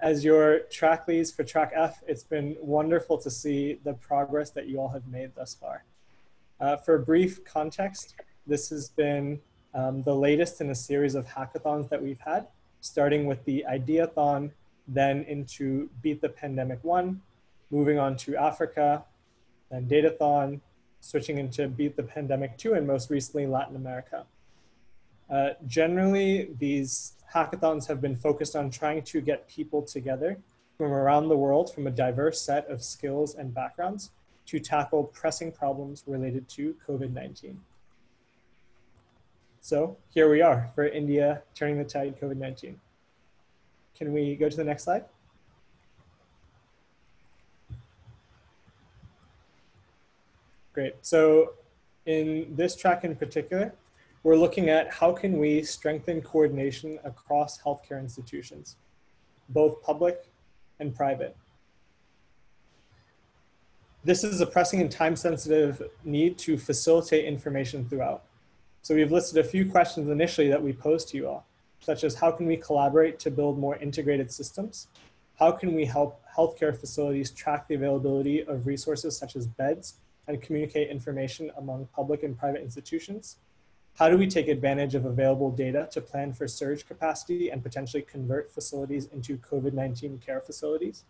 as your track leads for track F, it's been wonderful to see the progress that you all have made thus far. Uh, for brief context, this has been um, the latest in a series of hackathons that we've had, starting with the Ideathon, then into Beat the Pandemic 1, moving on to Africa, then Datathon, switching into Beat the Pandemic 2, and most recently Latin America. Uh, generally, these hackathons have been focused on trying to get people together from around the world from a diverse set of skills and backgrounds to tackle pressing problems related to COVID-19. So here we are for India turning the tide COVID-19. Can we go to the next slide? Great. So in this track in particular, we're looking at how can we strengthen coordination across healthcare institutions, both public and private. This is a pressing and time-sensitive need to facilitate information throughout. So we've listed a few questions initially that we posed to you all, such as how can we collaborate to build more integrated systems? How can we help healthcare facilities track the availability of resources such as beds and communicate information among public and private institutions? How do we take advantage of available data to plan for surge capacity and potentially convert facilities into COVID-19 care facilities?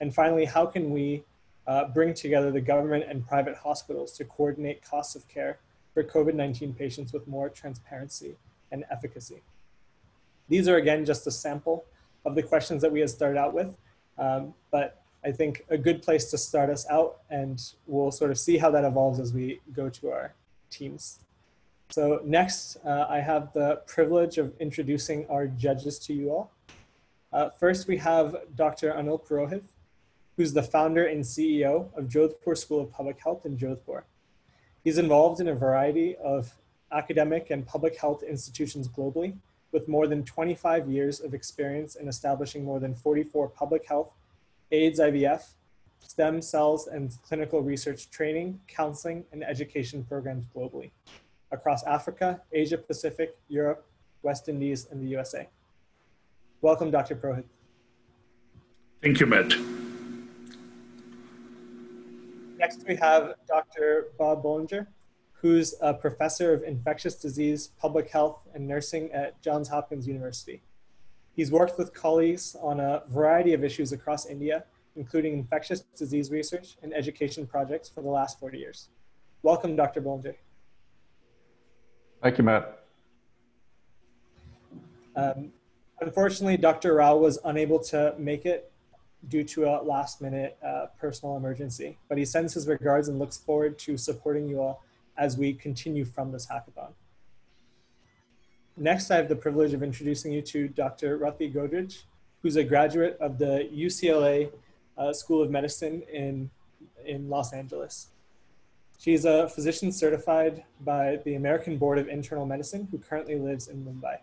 And finally, how can we uh, bring together the government and private hospitals to coordinate costs of care for COVID-19 patients with more transparency and efficacy? These are again, just a sample of the questions that we had started out with, um, but I think a good place to start us out and we'll sort of see how that evolves as we go to our teams. So next, uh, I have the privilege of introducing our judges to you all. Uh, first, we have Dr. Anil Purohit, who's the founder and CEO of Jodhpur School of Public Health in Jodhpur. He's involved in a variety of academic and public health institutions globally, with more than 25 years of experience in establishing more than 44 public health, AIDS IVF, stem cells, and clinical research training, counseling, and education programs globally across Africa, Asia Pacific, Europe, West Indies, and the USA. Welcome, Dr. Purohit. Thank you, Matt. Next, we have Dr. Bob Bollinger, who's a professor of infectious disease, public health, and nursing at Johns Hopkins University. He's worked with colleagues on a variety of issues across India, including infectious disease research and education projects for the last 40 years. Welcome, Dr. Bollinger. Thank you, Matt. Um, unfortunately, Dr. Rao was unable to make it due to a last minute uh, personal emergency, but he sends his regards and looks forward to supporting you all as we continue from this hackathon. Next, I have the privilege of introducing you to Dr. Rati Godrej, who's a graduate of the UCLA uh, School of Medicine in, in Los Angeles. She's a physician certified by the American Board of Internal Medicine who currently lives in Mumbai.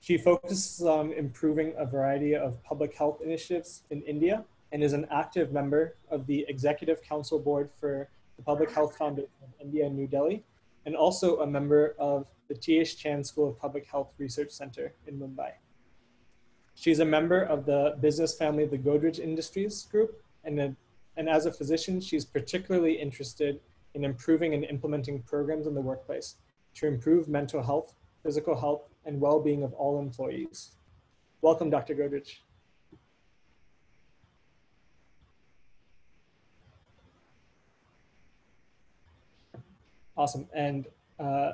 She focuses on improving a variety of public health initiatives in India and is an active member of the Executive Council Board for the Public Health Foundation of India in New Delhi, and also a member of the T.H. Chan School of Public Health Research Center in Mumbai. She's a member of the business family, of the Godrej Industries Group, and a and as a physician, she's particularly interested in improving and implementing programs in the workplace to improve mental health, physical health, and well-being of all employees. Welcome, Dr. Godrej. Awesome. And uh,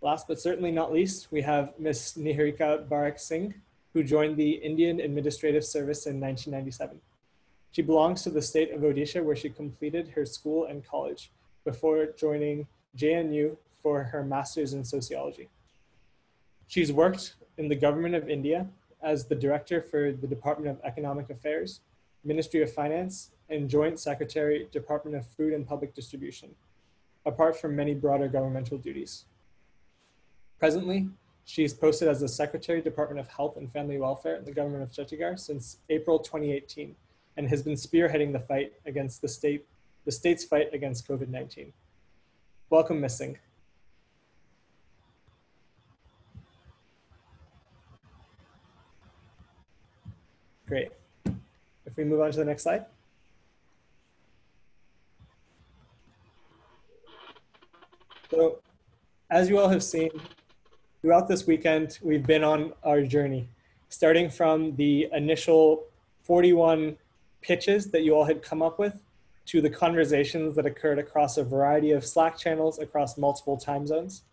last but certainly not least, we have Ms. Niharika Barik Singh, who joined the Indian Administrative Service in 1997. She belongs to the state of Odisha where she completed her school and college before joining JNU for her master's in sociology. She's worked in the government of India as the director for the Department of Economic Affairs, Ministry of Finance, and Joint Secretary, Department of Food and Public Distribution, apart from many broader governmental duties. Presently, she is posted as the Secretary, Department of Health and Family Welfare in the government of Chhattisgarh since April 2018 and has been spearheading the fight against the state, the state's fight against COVID-19. Welcome, Ms. Singh. Great. If we move on to the next slide. So as you all have seen, throughout this weekend, we've been on our journey, starting from the initial 41 pitches that you all had come up with to the conversations that occurred across a variety of Slack channels across multiple time zones,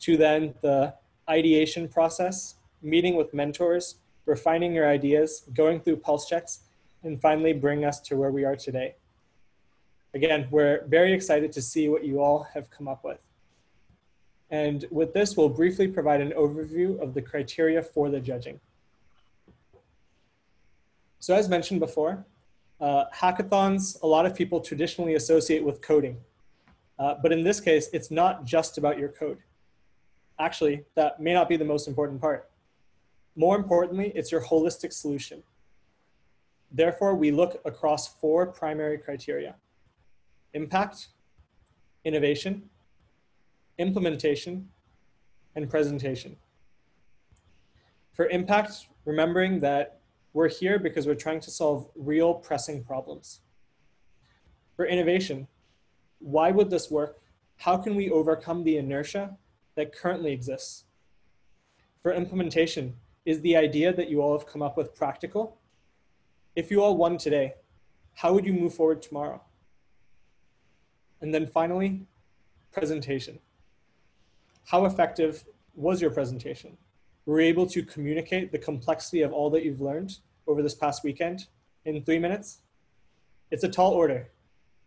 to then the ideation process, meeting with mentors, refining your ideas, going through pulse checks, and finally bring us to where we are today. Again, we're very excited to see what you all have come up with. And with this, we'll briefly provide an overview of the criteria for the judging. So as mentioned before, uh, hackathons, a lot of people traditionally associate with coding. Uh, but in this case, it's not just about your code. Actually, that may not be the most important part. More importantly, it's your holistic solution. Therefore, we look across four primary criteria. Impact, innovation, implementation, and presentation. For impact, remembering that we're here because we're trying to solve real pressing problems. For innovation, why would this work? How can we overcome the inertia that currently exists? For implementation, is the idea that you all have come up with practical? If you all won today, how would you move forward tomorrow? And then finally, presentation how effective was your presentation? Were you able to communicate the complexity of all that you've learned over this past weekend in three minutes? It's a tall order,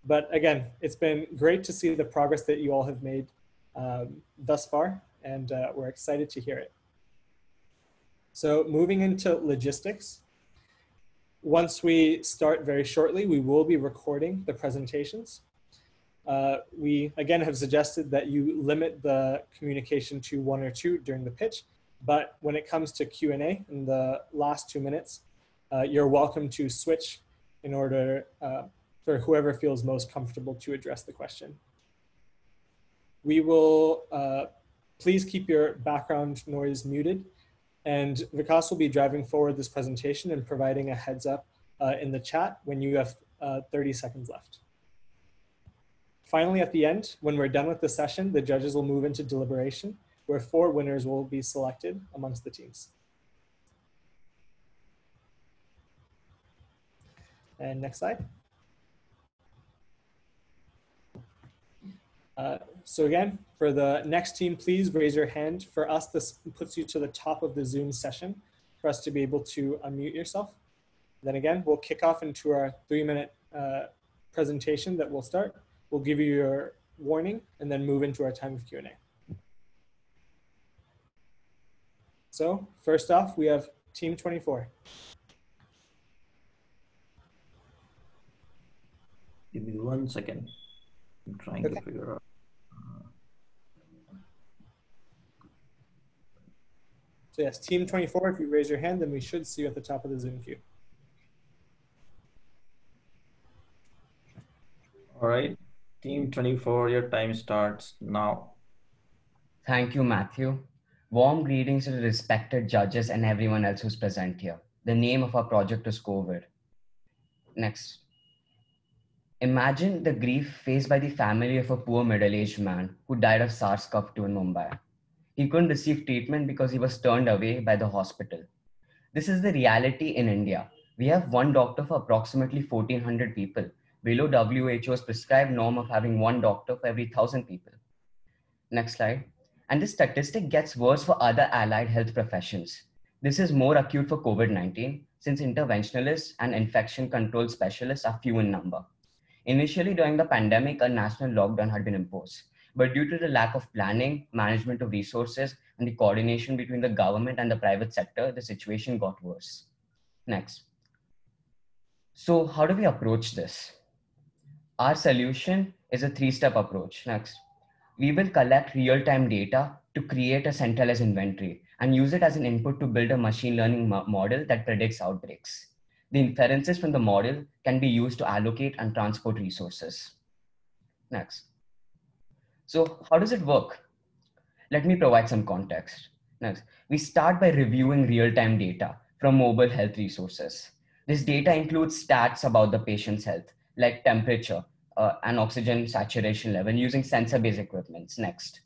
but again, it's been great to see the progress that you all have made um, thus far, and uh, we're excited to hear it. So moving into logistics, once we start very shortly, we will be recording the presentations. Uh, we again have suggested that you limit the communication to one or two during the pitch, but when it comes to Q&A in the last two minutes, uh, you're welcome to switch in order uh, for whoever feels most comfortable to address the question. We will, uh, please keep your background noise muted and Vikas will be driving forward this presentation and providing a heads up uh, in the chat when you have 30 seconds left. Finally, at the end, when we're done with the session, the judges will move into deliberation, where four winners will be selected amongst the teams. And next slide. Uh, so again, for the next team, please raise your hand. For us, this puts you to the top of the Zoom session for us to be able to unmute yourself. Then again, we'll kick off into our three minute uh, presentation that will start. We'll give you your warning and then move into our time of Q&A. So first off, we have team 24. Give me one second. I'm trying okay. to figure out. So yes, team 24, if you raise your hand, then we should see you at the top of the Zoom queue. All right. Team 24, your time starts now. Thank you, Matthew. Warm greetings to the respected judges and everyone else who's present here. The name of our project is COVID. Next. Imagine the grief faced by the family of a poor middle aged man who died of SARS CoV 2 in Mumbai. He couldn't receive treatment because he was turned away by the hospital. This is the reality in India. We have one doctor for approximately 1,400 people below WHO's prescribed norm of having one doctor for every thousand people. Next slide. And this statistic gets worse for other allied health professions. This is more acute for COVID 19 since interventionalists and infection control specialists are few in number. Initially, during the pandemic, a national lockdown had been imposed. But due to the lack of planning, management of resources, and the coordination between the government and the private sector, the situation got worse. Next. So, how do we approach this? Our solution is a three-step approach. Next, we will collect real-time data to create a centralized inventory and use it as an input to build a machine learning mo model that predicts outbreaks. The inferences from the model can be used to allocate and transport resources. Next. So how does it work? Let me provide some context. Next, we start by reviewing real-time data from mobile health resources. This data includes stats about the patient's health, like temperature uh, and oxygen saturation level using sensor-based equipments. Next.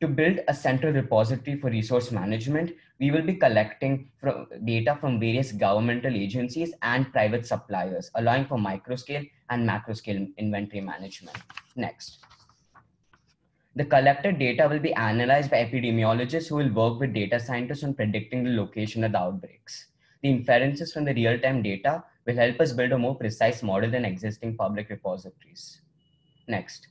To build a central repository for resource management, we will be collecting from data from various governmental agencies and private suppliers, allowing for microscale and macroscale inventory management. Next. The collected data will be analyzed by epidemiologists who will work with data scientists on predicting the location of the outbreaks. The inferences from the real-time data will help us build a more precise model than existing public repositories. Next.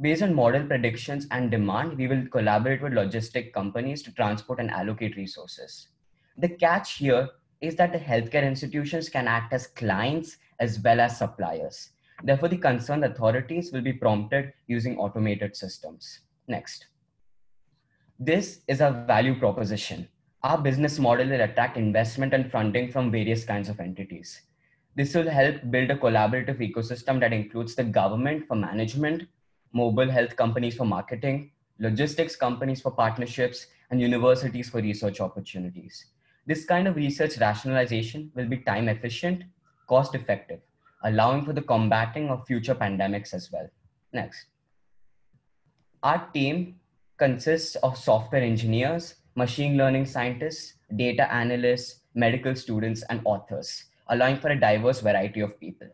Based on model predictions and demand, we will collaborate with logistic companies to transport and allocate resources. The catch here is that the healthcare institutions can act as clients as well as suppliers. Therefore, the concerned authorities will be prompted using automated systems. Next. This is a value proposition. Our business model will attract investment and funding from various kinds of entities. This will help build a collaborative ecosystem that includes the government for management, mobile health companies for marketing, logistics companies for partnerships, and universities for research opportunities. This kind of research rationalization will be time efficient, cost effective, allowing for the combating of future pandemics as well. Next. Our team consists of software engineers, machine learning scientists, data analysts, medical students, and authors, allowing for a diverse variety of people.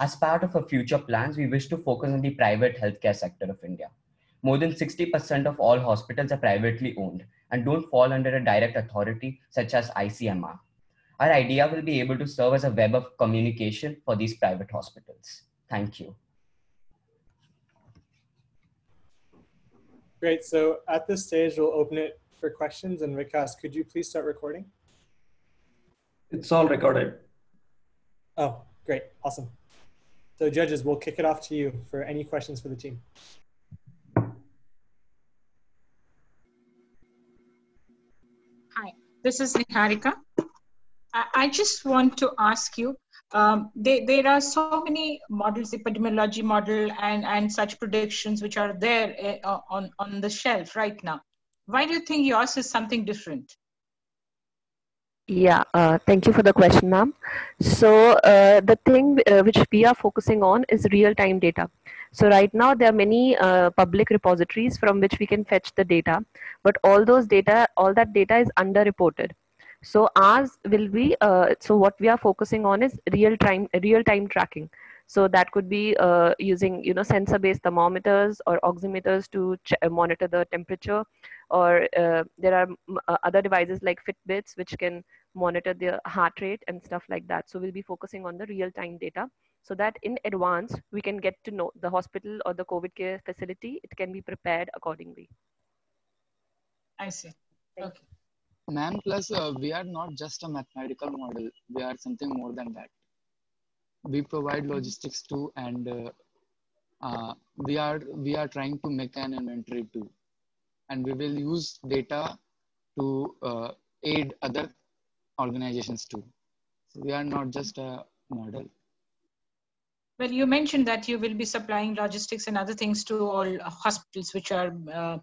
As part of our future plans, we wish to focus on the private healthcare sector of India. More than 60% of all hospitals are privately owned and don't fall under a direct authority such as ICMR. Our idea will be able to serve as a web of communication for these private hospitals. Thank you. Great. So at this stage, we'll open it for questions. And Vikas, could you please start recording? It's all recorded. Oh, great. Awesome. So judges, we'll kick it off to you for any questions for the team. Hi, this is Niharika. I, just want to ask you, um, there are so many models, epidemiology model and, and such predictions which are there uh, on, on the shelf right now. Why do you think yours is something different? Yeah, uh, thank you for the question, ma'am. So uh, the thing uh, which we are focusing on is real-time data. So right now there are many uh, public repositories from which we can fetch the data, but all those data, all that data is underreported. So ours will be, uh, so what we are focusing on is real-time real-time tracking. So that could be uh, using, you know, sensor-based thermometers or oximeters to monitor the temperature, or there are other devices like Fitbits which can monitor the heart rate and stuff like that. So we'll be focusing on the real time data so that in advance we can get to know the hospital or the COVID care facility, it can be prepared accordingly. I see. Okay. Ma'am, plus uh, we are not just a mathematical model, we are something more than that. We provide logistics too, and uh, uh, we are we are trying to make an inventory too, and we will use data to uh, aid other organizations too. So we are not just a model. Well, you mentioned that you will be supplying logistics and other things to all hospitals which are uh,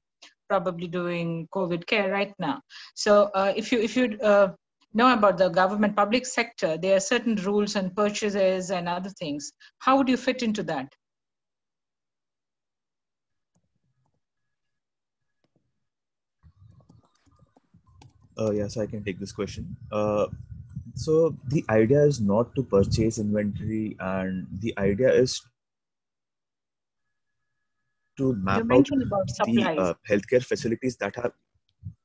probably doing COVID care right now. So uh, if you if you uh, know about the government public sector, there are certain rules and purchases and other things. How would you fit into that? Uh, yes, I can take this question. Uh, so the idea is not to purchase inventory, and the idea is to map out the uh, healthcare facilities that have.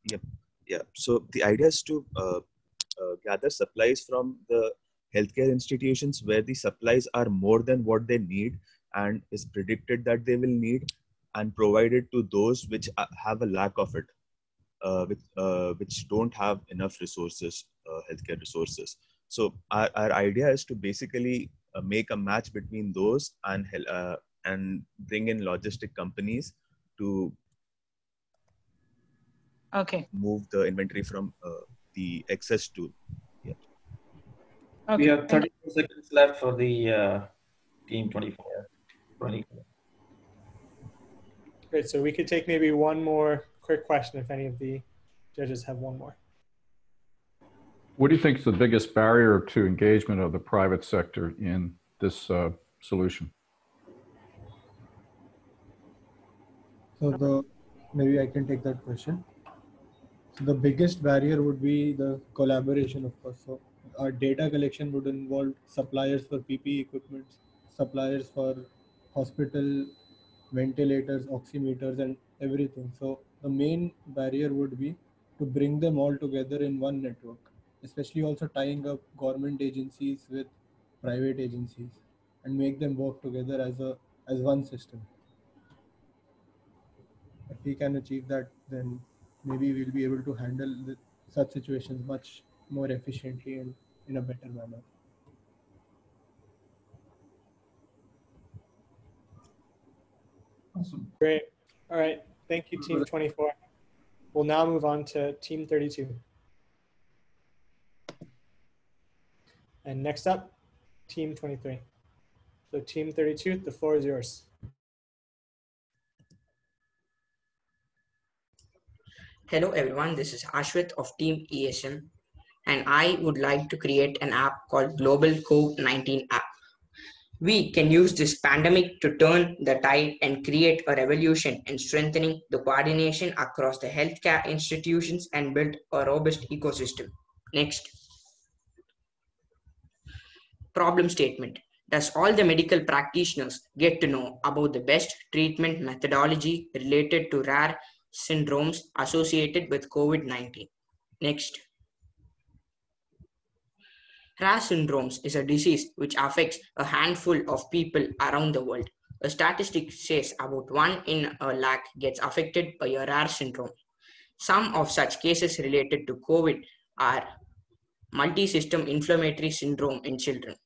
Yep, yeah. So the idea is to uh, gather supplies from the healthcare institutions where the supplies are more than what they need and is predicted that they will need, and provide it to those which uh, have a lack of it uh, which, uh, which don't have enough resources, uh, healthcare resources. So our, our idea is to basically uh, make a match between those and uh, and bring in logistic companies to okay move the inventory from uh, the access to yeah. Okay. We have 30 seconds left for the uh, team 24. 24. Great. So we could take maybe one more quick question if any of the judges have one more. What do you think is the biggest barrier to engagement of the private sector in this uh, solution? So the maybe I can take that question. So the biggest barrier would be the collaboration, of course. So our data collection would involve suppliers for PPE equipment, suppliers for hospital ventilators, oximeters, and everything. So the main barrier would be to bring them all together in one network, especially also tying up government agencies with private agencies and make them work together as a as one system. If we can achieve that, then maybe we'll be able to handle the, such situations much more efficiently and in a better manner. Awesome. Great. All right. Thank you, Team 24. We'll now move on to Team 32. And next up, Team 23. So Team 32, the floor is yours. Hello everyone, this is Ashwit of Team ESM and I would like to create an app called Global COVID-19 app. We can use this pandemic to turn the tide and create a revolution in strengthening the coordination across the healthcare institutions and build a robust ecosystem. Next. Problem statement. Does all the medical practitioners get to know about the best treatment methodology related to rare syndromes associated with COVID-19? Next. Rare syndromes is a disease which affects a handful of people around the world. A statistic says about one in a lakh gets affected by a rare syndrome. Some of such cases related to COVID are multi-system inflammatory syndrome in children.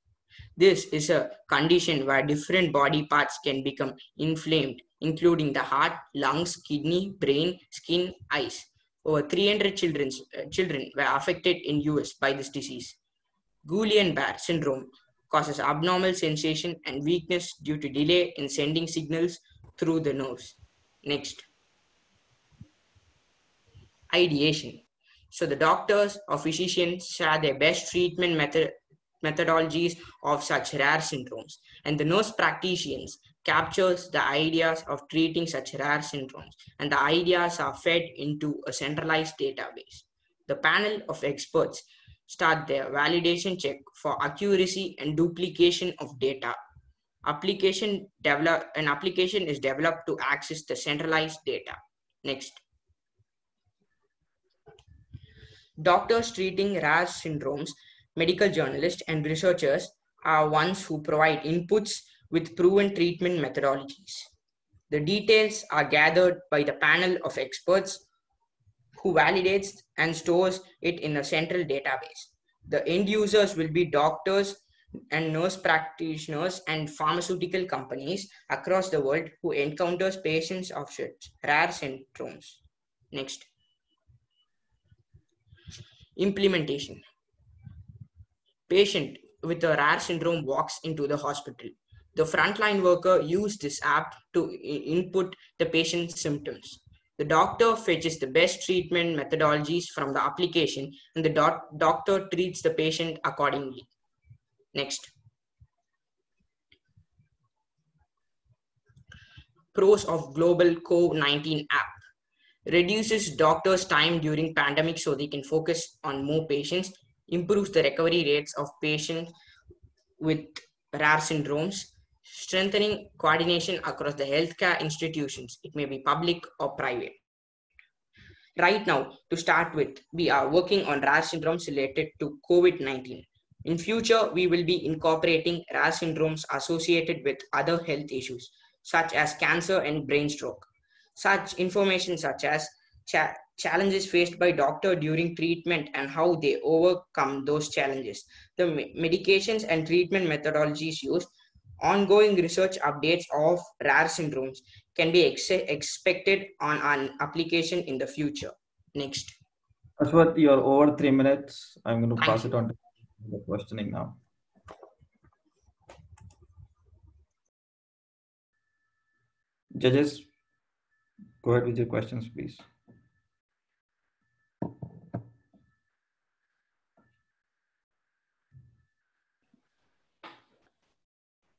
This is a condition where different body parts can become inflamed, including the heart, lungs, kidney, brain, skin, eyes. Over 300 children's, uh, children were affected in US by this disease. Guillain-Barré syndrome causes abnormal sensation and weakness due to delay in sending signals through the nerves. Next. Ideation. So the doctors or physicians share their best treatment method, methodologies of such rare syndromes and the nurse practitioners captures the ideas of treating such rare syndromes and the ideas are fed into a centralized database. The panel of experts start their validation check for accuracy and duplication of data. Application develop an application is developed to access the centralized data. Next. Doctors treating rare syndromes, medical journalists, and researchers are ones who provide inputs with proven treatment methodologies. The details are gathered by the panel of experts who validates and stores it in a central database. The end users will be doctors and nurse practitioners and pharmaceutical companies across the world who encounters patients of rare syndromes. Next. Implementation. Patient with a rare syndrome walks into the hospital. The frontline worker used this app to input the patient's symptoms. The doctor fetches the best treatment methodologies from the application and the doc doctor treats the patient accordingly. Next. Pros of Global COVID-19 app. Reduces doctors' time during pandemic so they can focus on more patients. Improves the recovery rates of patients with rare syndromes strengthening coordination across the healthcare institutions. It may be public or private. Right now, to start with, we are working on rare syndromes related to COVID-19. In future, we will be incorporating rare syndromes associated with other health issues, such as cancer and brain stroke. Such information such as challenges faced by doctor during treatment and how they overcome those challenges, the medications and treatment methodologies used, ongoing research updates of rare syndromes can be ex expected on an application in the future. Next. Ashwat, you're over three minutes. I'm going to pass it on to the questioning now. Judges, go ahead with your questions, please.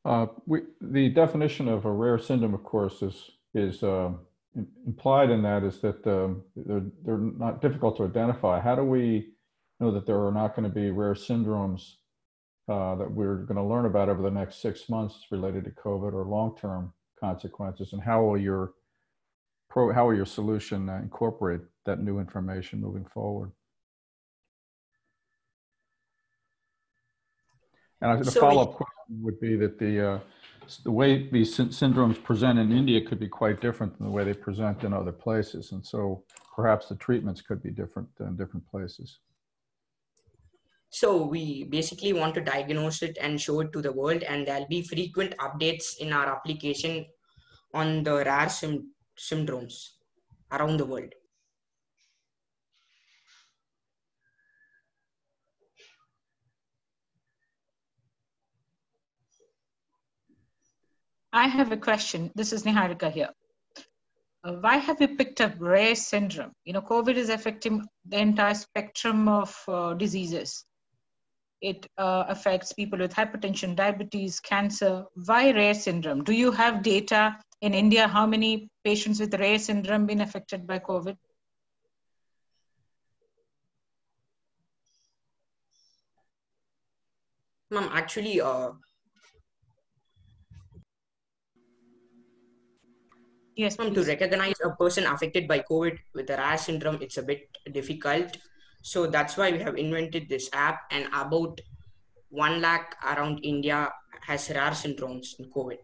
Uh, we, the definition of a rare syndrome, of course, is is uh, implied in that is that um, they're they're not difficult to identify. How do we know that there are not going to be rare syndromes uh, that we're going to learn about over the next six months related to COVID or long-term consequences, and how will your pro, how will your solution incorporate that new information moving forward? And the so follow-up question would be that the uh, the way these syndromes present in India could be quite different than the way they present in other places, and so perhaps the treatments could be different in different places. So we basically want to diagnose it and show it to the world, and there'll be frequent updates in our application on the rare syndromes around the world. I have a question. This is Niharika here. Uh, why have you picked up rare syndrome? You know, COVID is affecting the entire spectrum of uh, diseases. It uh, affects people with hypertension, diabetes, cancer. Why rare syndrome? Do you have data in India? How many patients with rare syndrome been affected by COVID? Ma'am, actually, Yes. To recognize a person affected by COVID with a rare syndrome, it's a bit difficult. So that's why we have invented this app, and about one lakh around India has rare syndromes in COVID.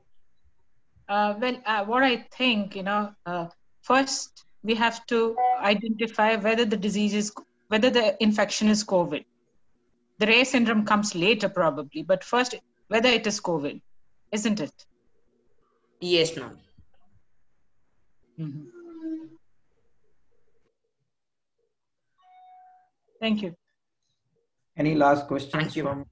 Uh, well, uh, what I think, you know, uh, first we have to identify whether the disease is, whether the infection is COVID. The rare syndrome comes later, probably, but first, whether it is COVID, isn't it? Yes, ma'am. Mm-hmm. Thank you. Any last questions Thank you. from?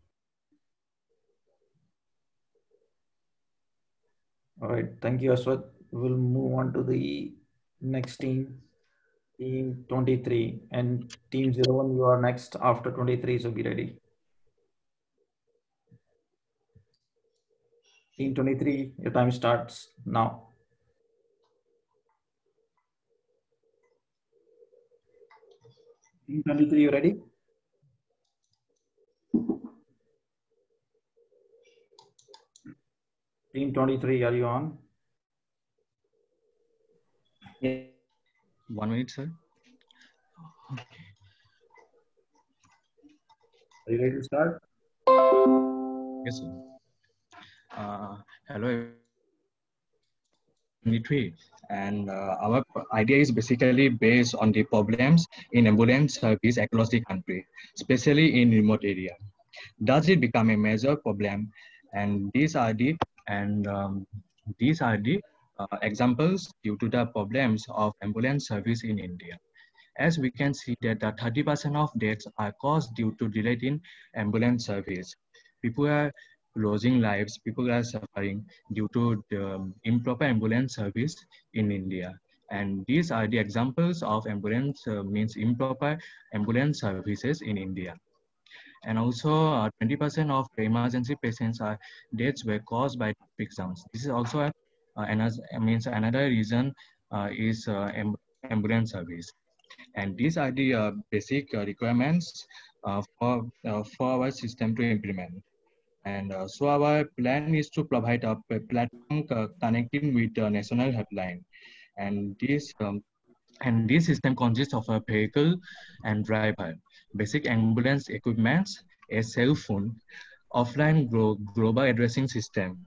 All right, thank you, Aswat. We'll move on to the next team, team 23, and team 01, you are next after 23, so be ready. Team 23, your time starts now. 23, you ready? Team 23, are you on? Yeah. One minute, sir. Okay. Are you ready to start? Yes, sir. Uh, hello, 23 and uh, our idea is basically based on the problems in ambulance service across the country, especially in remote area. Does it become a major problem? And these are the and um, these are the uh, examples due to the problems of ambulance service in India. As we can see that the 30% of deaths are caused due to delay in ambulance service. People are losing lives, people are suffering due to the improper ambulance service in India. And these are the examples of ambulance uh, means improper ambulance services in India. And also 20% uh, of emergency patients are deaths were caused by traffic jams. This is also a, uh, another, means another reason uh, is uh, ambulance service. And these are the basic requirements for, for our system to implement. And uh, so our plan is to provide a platform connecting with the national helpline. And this um, and this system consists of a vehicle and driver, basic ambulance equipment, a cell phone, offline glo global addressing system.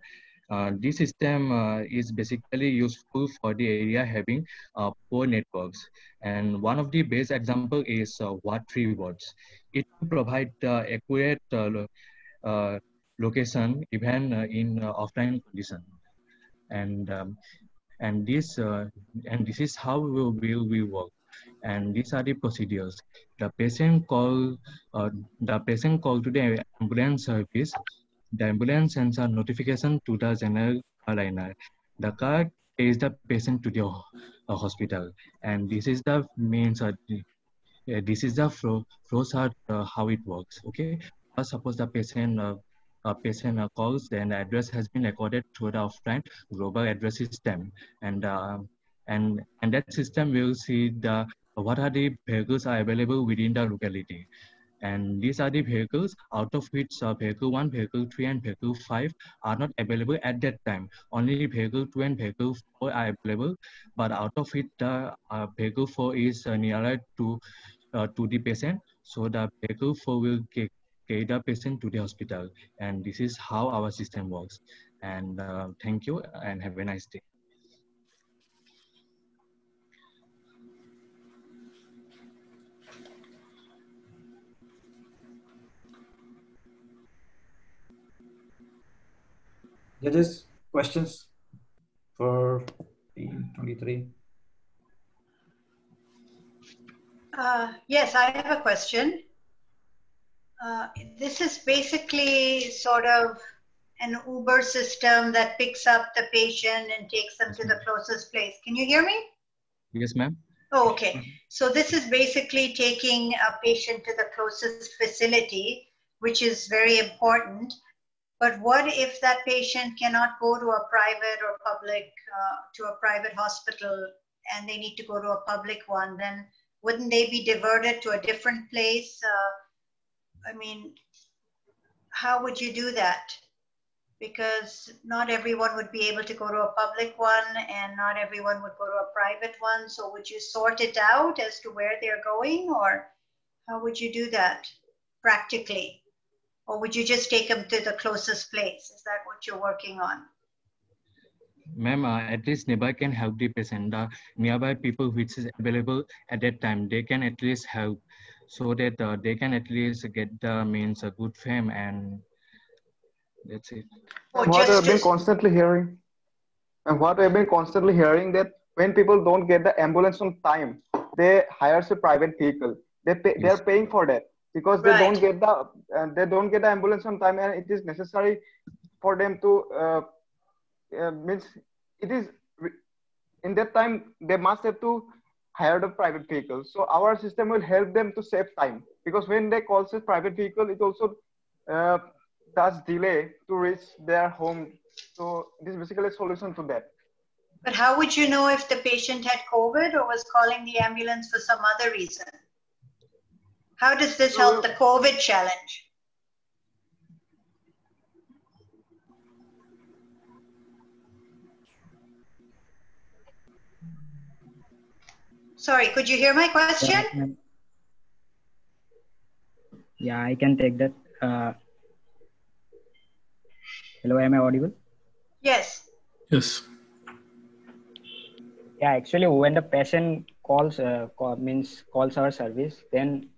Uh, this system uh, is basically useful for the area having uh, poor networks. And one of the best example is uh, What Three Words. It provides uh, accurate uh, location even uh, in uh, offline condition. And um, and this uh, and this is how we will we work. And these are the procedures. The patient call uh, the patient call to the ambulance service. The ambulance sends a notification to the general airliner the car takes the patient to the uh, hospital. And this is the means uh, this is the flow flow chart how it works okay? Suppose the patient uh, patient uh, calls, then the address has been recorded through the offline global address system. And, uh, and, and that system will see the what are the vehicles are available within the locality. And these are the vehicles out of which uh, vehicle 1, vehicle 3, and vehicle 5 are not available at that time. Only vehicle 2 and vehicle 4 are available, but out of it, the uh, vehicle 4 is uh, nearer to, uh, to the patient. So the vehicle 4 will carry the patient to the hospital. And this is how our system works. And uh, thank you and have a nice day. Judges, questions for team 23? Uh, yes, I have a question. Uh, this is basically sort of an Uber system that picks up the patient and takes them to the closest place. Can you hear me? Yes, ma'am. Oh, okay. So this is basically taking a patient to the closest facility, which is very important. But what if that patient cannot go to a private or public, uh, to a private hospital and they need to go to a public one? Then wouldn't they be diverted to a different place? Uh, I mean, how would you do that? Because not everyone would be able to go to a public one and not everyone would go to a private one. So would you sort it out as to where they're going or how would you do that practically? Or would you just take them to the closest place? Is that what you're working on? Ma'am, uh, at least nearby can help the patient. The nearby people which is available at that time, they can at least help so that uh, they can at least get the means a good fame and that's it. Oh, what I've been constantly hearing, and what I've been constantly hearing that when people don't get the ambulance on time, they hire a private vehicle. They pay, they are paying for that because they don't get the uh, they don't get the ambulance on time, and it is necessary for them to uh, uh, means it is in that time they must have to hire a private vehicle. So our system will help them to save time because when they call a private vehicle, it also uh, does delay to reach their home. So it is basically a solution to that. But how would you know if the patient had COVID or was calling the ambulance for some other reason? How does this help the COVID challenge? Sorry, could you hear my question? Yeah, I can take that. Uh, hello, am I audible? Yes. Yes. Yeah, actually, when the patient calls uh, call, means calls our service, then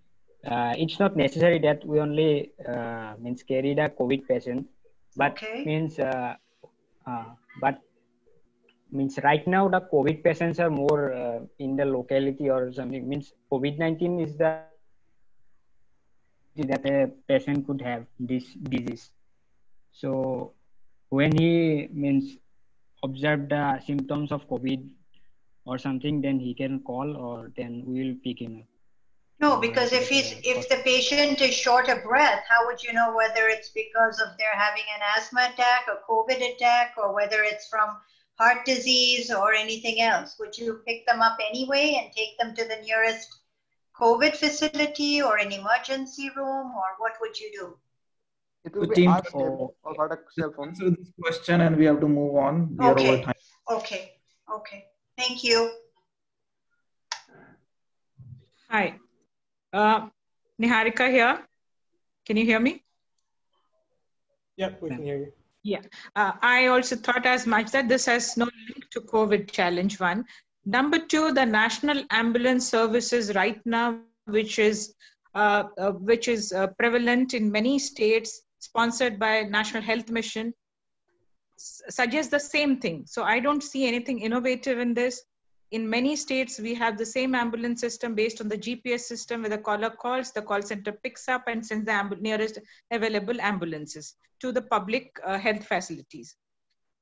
uh, it's not necessary that we only uh, means carry the COVID patient, but Okay. means uh, uh, but means right now the COVID patients are more uh, in the locality or something. Means COVID nineteen is the that a patient could have this disease. So when he means observe the symptoms of COVID or something, then he can call or then we will pick him up. No, because if he's if the patient is short of breath, how would you know whether it's because of they're having an asthma attack, a COVID attack, or whether it's from heart disease or anything else? Would you pick them up anyway and take them to the nearest COVID facility or an emergency room, or what would you do? It will The be team our for- or our cell phone. Answer this question and we have to move on. We are Okay. over time. Okay, okay. Thank you. Hi. Uh, Niharika here. Can you hear me? Yep, we can hear you. Yeah, uh, I also thought as much that this has no link to COVID challenge one. Number two, the national ambulance services right now, which is uh, uh, which is uh, prevalent in many states, sponsored by National Health Mission, suggests the same thing. So I don't see anything innovative in this. In many states, we have the same ambulance system based on the GPS system where the caller calls, the call center picks up and sends the nearest available ambulances to the public uh, health facilities.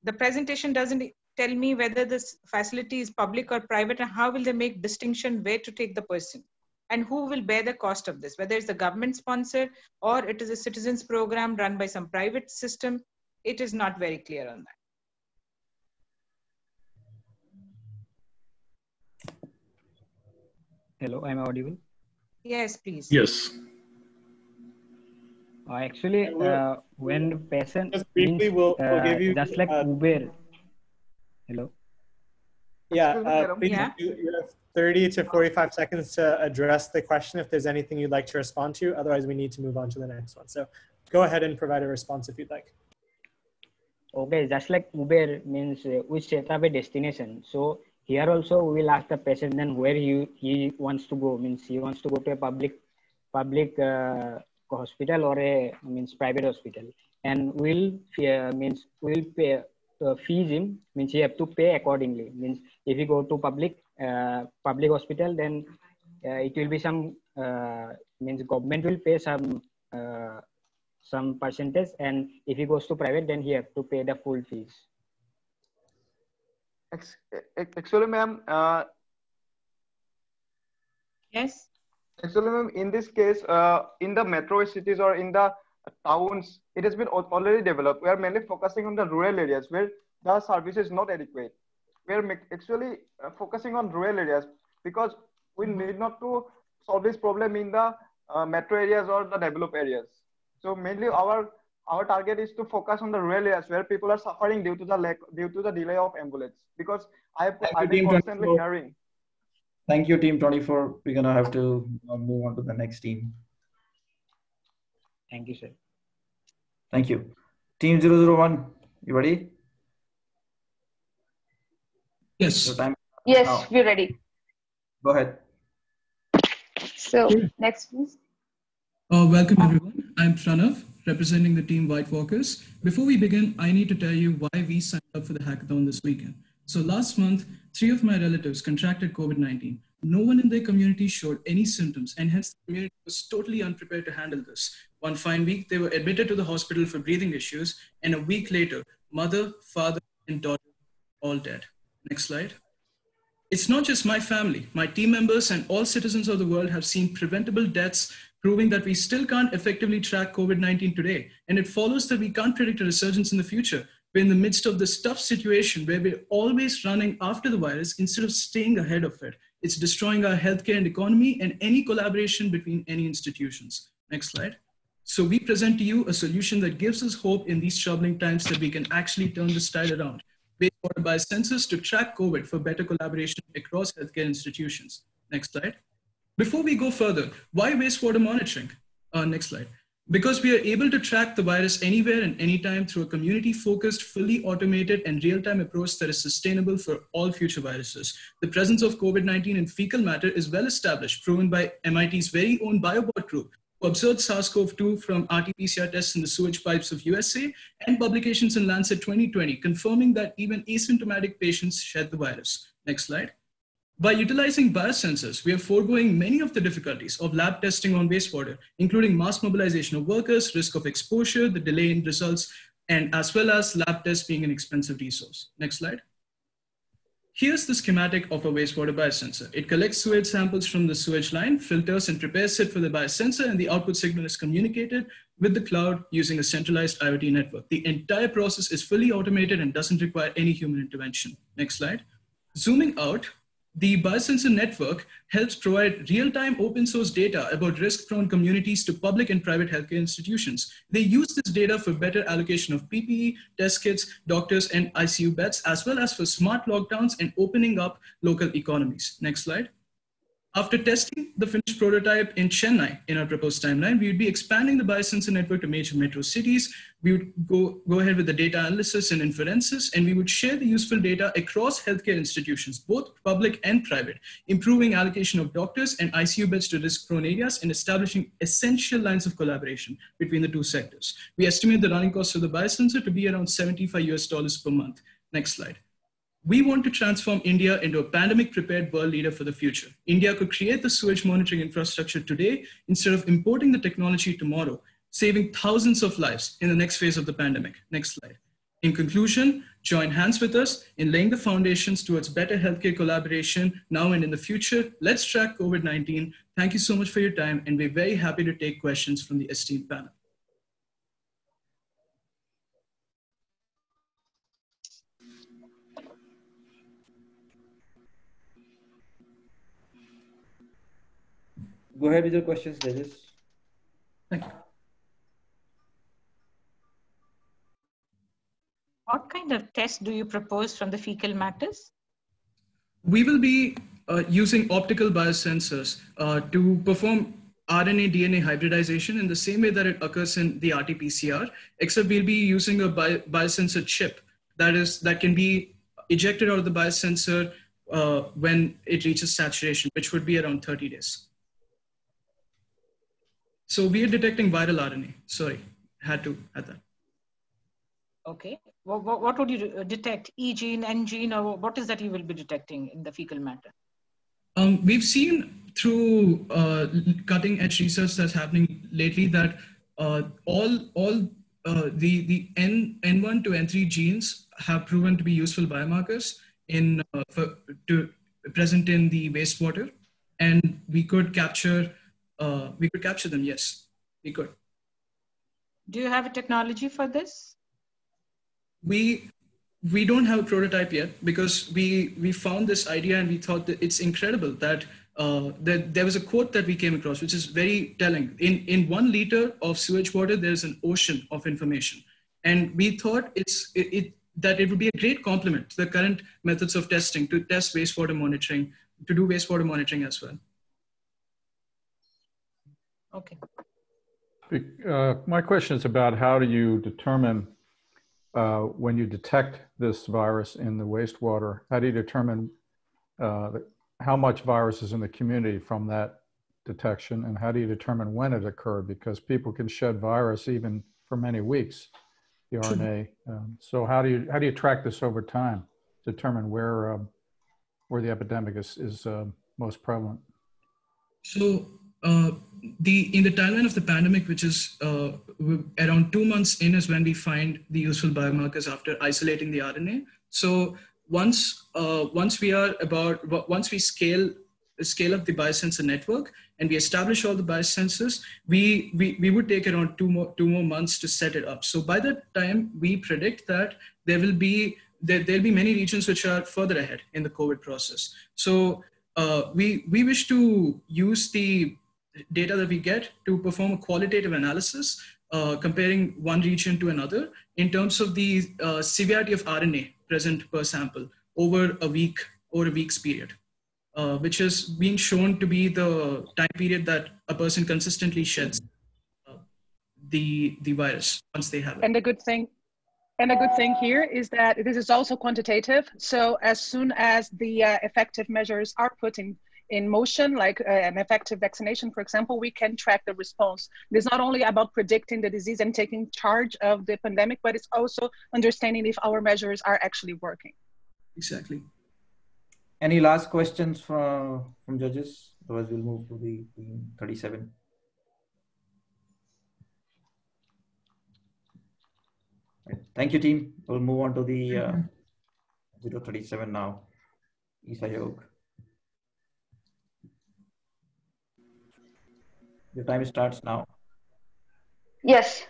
The presentation doesn't tell me whether this facility is public or private and how will they make distinction where to take the person. and who will bear the cost of this, whether it's the government sponsored or it is a citizens program run by some private system. It is not very clear on that. Hello, I'm I audible? Yes, please. Yes. Uh, actually, uh, when patient just briefly, means, we'll, we'll uh, give you just like uh, Uber. Hello. Yeah, Excuse uh, please, Yeah. you, you have 30 to 45 seconds to address the question if there's anything you'd like to respond to. Otherwise, we need to move on to the next one. So go ahead and provide a response if you'd like. Okay, just like Uber means uh, we set up a destination. So here also we will ask the patient then where he, he wants to go. Means he wants to go to a public public uh, hospital or a means private hospital, and we'll uh, means we'll pay uh, fees him means he have to pay accordingly. Means if you go to public uh, public hospital, then uh, it will be some uh, means government will pay some uh, some percentage and if he goes to private then he have to pay the full fees Actually, ma'am, uh, Yes. actually, ma'am, in this case, uh, in the metro cities or in the towns, it has been already developed. We are mainly focusing on the rural areas where the service is not adequate. We are actually uh, focusing on rural areas because we need not to solve this problem in the uh, metro areas or the developed areas. So mainly our our target is to focus on the rural areas where people are suffering due to the lack due to the delay of ambulance. Because I've, Thank you, I've been constantly 24. hearing Thank you, Team 24. We're going to have to move on to the next team. thank you sir Thank you. Team 001, you ready? Yes. Time Yes, now. we're ready. Go ahead. So next, please. Uh, welcome, everyone. I'm Pranav, representing the team White Walkers. Before we begin, I need to tell you why we signed up for the hackathon this weekend. So last month, three of my relatives contracted COVID-19. No one in their community showed any symptoms, and hence the community was totally unprepared to handle this. One fine week, they were admitted to the hospital for breathing issues, and a week later, mother, father, and daughter all dead. Next slide. It's not just my family. My team members and all citizens of the world have seen preventable deaths, proving that we still can't effectively track COVID 19 today. And it follows that we can't predict a resurgence in the future. We're in the midst of this tough situation where we're always running after the virus instead of staying ahead of it. It's destroying our healthcare and economy and any collaboration between any institutions. Next slide. So we present to you a solution that gives us hope in these troubling times that we can actually turn this tide around wastewater biosensors to track COVID for better collaboration across healthcare institutions. Next slide. Before we go further, why wastewater monitoring? Uh, next slide. Because we are able to track the virus anywhere and anytime through a community focused, fully automated, and real time approach that is sustainable for all future viruses. The presence of COVID 19 in fecal matter is well established, proven by MIT's very own BioBot group, who observed SARS-CoV-2 from RT-PCR tests in the sewage pipes of USA and publications in Lancet 2020 confirming that even asymptomatic patients shed the virus. Next slide. By utilizing biosensors, we are foregoing many of the difficulties of lab testing on wastewater, including mass mobilization of workers, risk of exposure, the delay in results, and as well as lab tests being an expensive resource. Next slide. Here's the schematic of a wastewater biosensor. It collects sewage samples from the sewage line, filters and prepares it for the biosensor, and the output signal is communicated with the cloud using a centralized IoT network. The entire process is fully automated and doesn't require any human intervention. Next slide. Zooming out, the biosensor network helps provide real-time open source data about risk-prone communities to public and private healthcare institutions. They use this data for better allocation of PPE, test kits, doctors, and ICU beds, as well as for smart lockdowns and opening up local economies. Next slide. After testing the finished prototype in Chennai in our proposed timeline, we would be expanding the biosensor network to major metro cities. We would go, go ahead with the data analysis and inferences, and we would share the useful data across healthcare institutions, both public and private, improving allocation of doctors and ICU beds to risk-prone areas and establishing essential lines of collaboration between the two sectors. We estimate the running cost of the biosensor to be around 75 US dollars per month. Next slide. We want to transform India into a pandemic prepared world leader for the future. India could create the sewage monitoring infrastructure today instead of importing the technology tomorrow, saving thousands of lives in the next phase of the pandemic. Next slide. In conclusion, join hands with us in laying the foundations towards better healthcare collaboration now and in the future. Let's track COVID-19. Thank you so much for your time, and we're very happy to take questions from the esteemed panel. Go ahead with your questions, Tejas. Thank you. What kind of test do you propose from the fecal matters? We will be uh, using optical biosensors uh, to perform RNA DNA hybridization in the same way that it occurs in the RT-PCR, except we'll be using a bio biosensor chip that is that can be ejected out of the biosensor uh, when it reaches saturation, which would be around 30 days. So we are detecting viral RNA. Sorry, had to add that. Okay. What, what, what would you detect? E gene, N gene, or what is that you will be detecting in the fecal matter? Um, we've seen through uh, cutting edge research that's happening lately that uh, all all uh, the the N N1 to N3 genes have proven to be useful biomarkers in uh, for, to present in the wastewater, and we could capture uh, we could capture them. Yes, we could. Do you have a technology for this? We we don't have a prototype yet because we we found this idea and we thought that it's incredible that uh, that there was a quote that we came across which is very telling. In in one liter of sewage water, there's an ocean of information, and we thought it's it, it that it would be a great complement to the current methods of testing to test wastewater monitoring to do wastewater monitoring as well. Okay. Uh, my question is about how do you determine uh, when you detect this virus in the wastewater, how do you determine uh, the, how much virus is in the community from that detection and how do you determine when it occurred? Because people can shed virus even for many weeks, the RNA. Um, so how do you, how do you track this over time, determine where, um, where the epidemic is, is uh, most prevalent? So uh, the in the timeline of the pandemic, which is uh, around two months in, is when we find the useful biomarkers after isolating the RNA. So once uh, once we are about once we scale scale up the biosensor network and we establish all the biosensors, we, we we would take around two more two more months to set it up. So by that time, we predict that there will be there, there'll be many regions which are further ahead in the COVID process. So uh, we we wish to use the data that we get to perform a qualitative analysis uh, comparing one region to another in terms of the uh, severity of RNA present per sample over a week or a week's period, uh, which has been shown to be the time period that a person consistently sheds uh, the, the virus once they have it. And the good thing and a good thing here is that this is also quantitative. So as soon as the uh, effective measures are put in in motion, like uh, an effective vaccination, for example, we can track the response. It's not only about predicting the disease and taking charge of the pandemic, but it's also understanding if our measures are actually working. Exactly. Any last questions from, from judges? Otherwise, we'll move to the 37. Thank you, team. We'll move on to the uh, 037 now. eSahayog. The time starts now. Yes.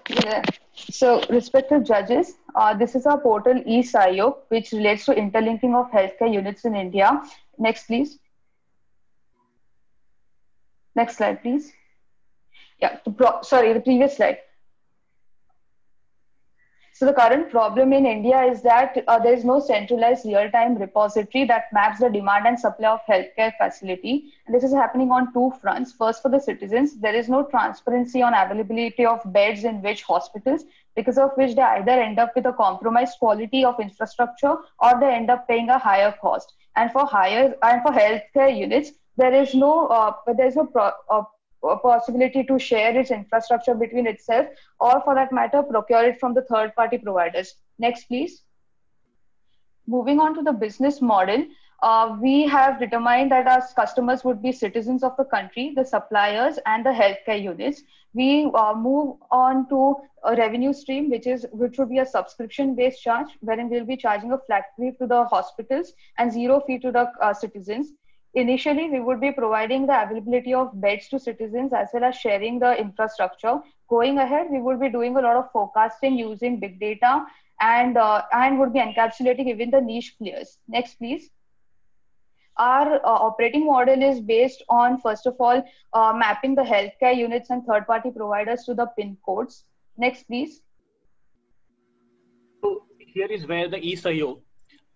So, respective judges, uh, this is our portal eSahayog, which relates to interlinking of healthcare units in India. Next, please. Next slide, please. Yeah, the sorry, the previous slide. So the current problem in India is that uh, there is no centralized real-time repository that maps the demand and supply of healthcare facility. And this is happening on two fronts. First, for the citizens, there is no transparency on availability of beds in which hospitals, because of which they either end up with a compromised quality of infrastructure or they end up paying a higher cost. And for higher and for healthcare units, there is no uh, there is no pro, uh, possibility to share its infrastructure between itself or for that matter procure it from the third party providers next please moving on to the business model uh, we have determined that our customers would be citizens of the country, the suppliers, and the healthcare units. We uh, move on to a revenue stream, which is which would be a subscription-based charge, wherein we'll be charging a flat fee to the hospitals and zero fee to the uh, citizens. Initially, we would be providing the availability of beds to citizens as well as sharing the infrastructure. Going ahead, we would be doing a lot of forecasting using big data and uh, and would be encapsulating even the niche players. Next, please our uh, operating model is based on first of all uh, mapping the healthcare units and third party providers to the pin codes next please here is where the eSahayog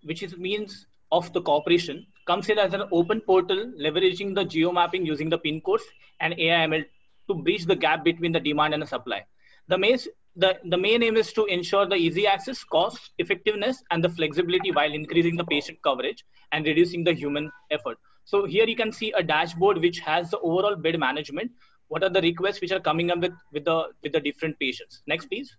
which is means of the corporation comes in as an open portal leveraging the geo mapping using the pin codes and AIML to bridge the gap between the demand and the supply the main the, the main aim is to ensure the easy access, cost, effectiveness, and the flexibility while increasing the patient coverage and reducing the human effort. So here you can see a dashboard which has the overall bed management. What are the requests which are coming up with, with, the, with the different patients? Next, please.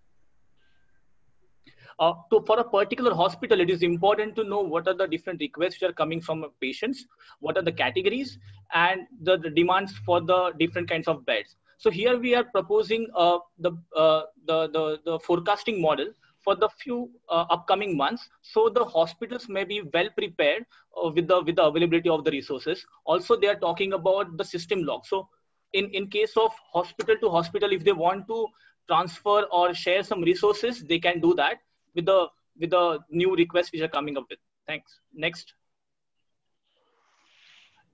Uh, so for a particular hospital, it is important to know what are the different requests which are coming from patients, what are the categories, and the, the demands for the different kinds of beds. So here we are proposing uh, the, uh, the, the, the, forecasting model for the few uh, upcoming months. So the hospitals may be well prepared uh, with, the, with the availability of the resources. Also, they are talking about the system log. So in, in case of hospital to hospital, if they want to transfer or share some resources, they can do that with the, with the new requests which are coming up with. Thanks. Next.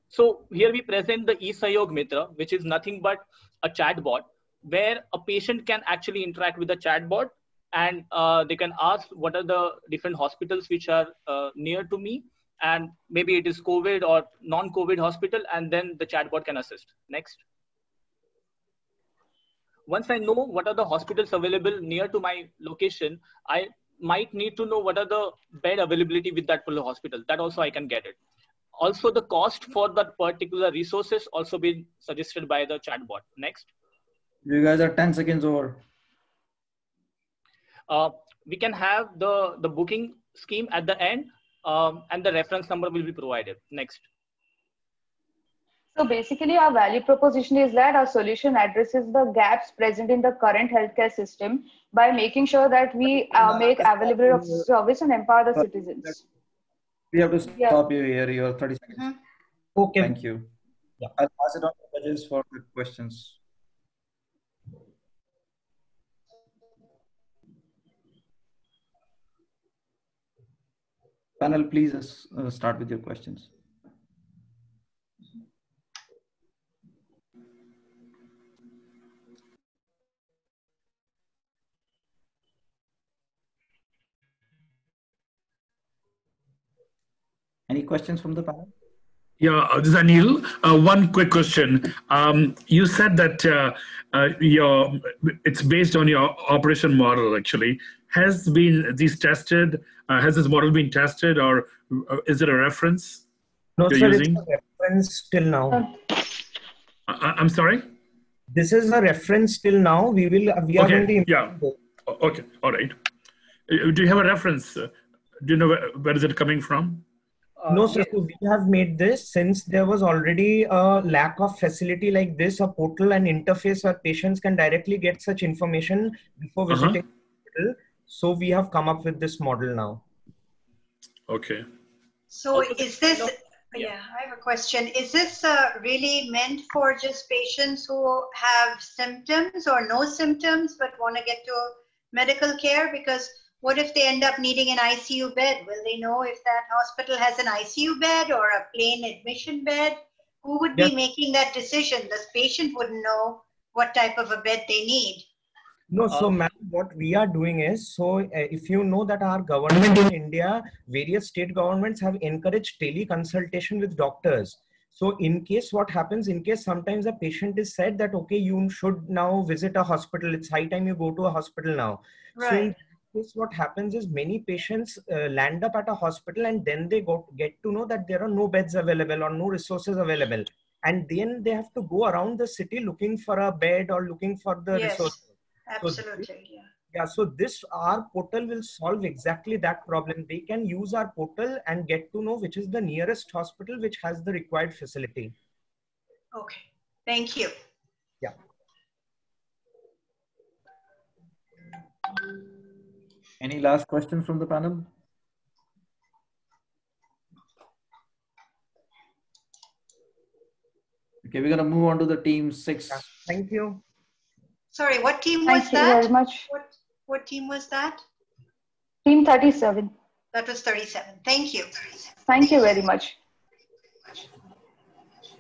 So here we present the eSahayog Mitra, which is nothing but a chatbot where a patient can actually interact with the chatbot and uh, they can ask what are the different hospitals which are uh, near to me and maybe it is covid or non-covid hospital and then the chatbot can assist next once i know what are the hospitals available near to my location i might need to know what are the bed availability with that particular hospital. That also i can get it. Also the cost for that particular resources also been suggested by the chatbot. Next. You guys are 10 seconds over. Uh, we can have the the booking scheme at the end um, and the reference number will be provided. Next so basically our value proposition is that our solution addresses the gaps present in the current healthcare system by making sure that we uh, make available of service and empower the citizens we have to stop yeah. you here. You're 30 seconds. Mm-hmm. Okay. Thank you. Yeah. I'll pass it on to judges for the questions. Panel, please uh, start with your questions. Any questions from the panel? Yeah, uh, this is Anil. Uh, one quick question. Um, you said that uh, uh, your it's based on your operation model. Actually, has been these tested? Uh, has this model been tested, or uh, is it a reference? No, sir. Using? It's a reference till now. I, am sorry. This is a reference till now. We will. We are okay. going to. Yeah. Okay. All right. Do you have a reference? Do you know where, where is it coming from? No, sir. So we have made this since there was already a lack of facility like this, a portal and interface where patients can directly get such information before uh-huh. visiting hospital. So we have come up with this model now. Okay. So is this? Yeah, I have a question. Is this uh, really meant for just patients who have symptoms or no symptoms but want to get to medical care? Because what if they end up needing an ICU bed? Will they know if that hospital has an ICU bed or a plain admission bed? Who would be making that decision? The patient wouldn't know what type of a bed they need. No, so ma'am, what we are doing is so uh, if you know that our government in India, various state governments have encouraged teleconsultation with doctors. So in case what happens, in case sometimes a patient is said that okay, you should now visit a hospital. It's high time you go to a hospital now. Right. So case what happens is many patients uh, land up at a hospital and then they go get to know that there are no beds available or no resources available and then they have to go around the city looking for a bed or looking for the yes, resources absolutely so yeah Yeah, so this our portal will solve exactly that problem. They can use our portal and get to know which is the nearest hospital which has the required facility. Okay, thank you. Yeah. Any last questions from the panel? Okay, we're gonna move on to the team six. Thank you. Sorry, what team Thank was you that? very much. What, what team was that? Team 37. That was 37. Thank you. Thank you very much.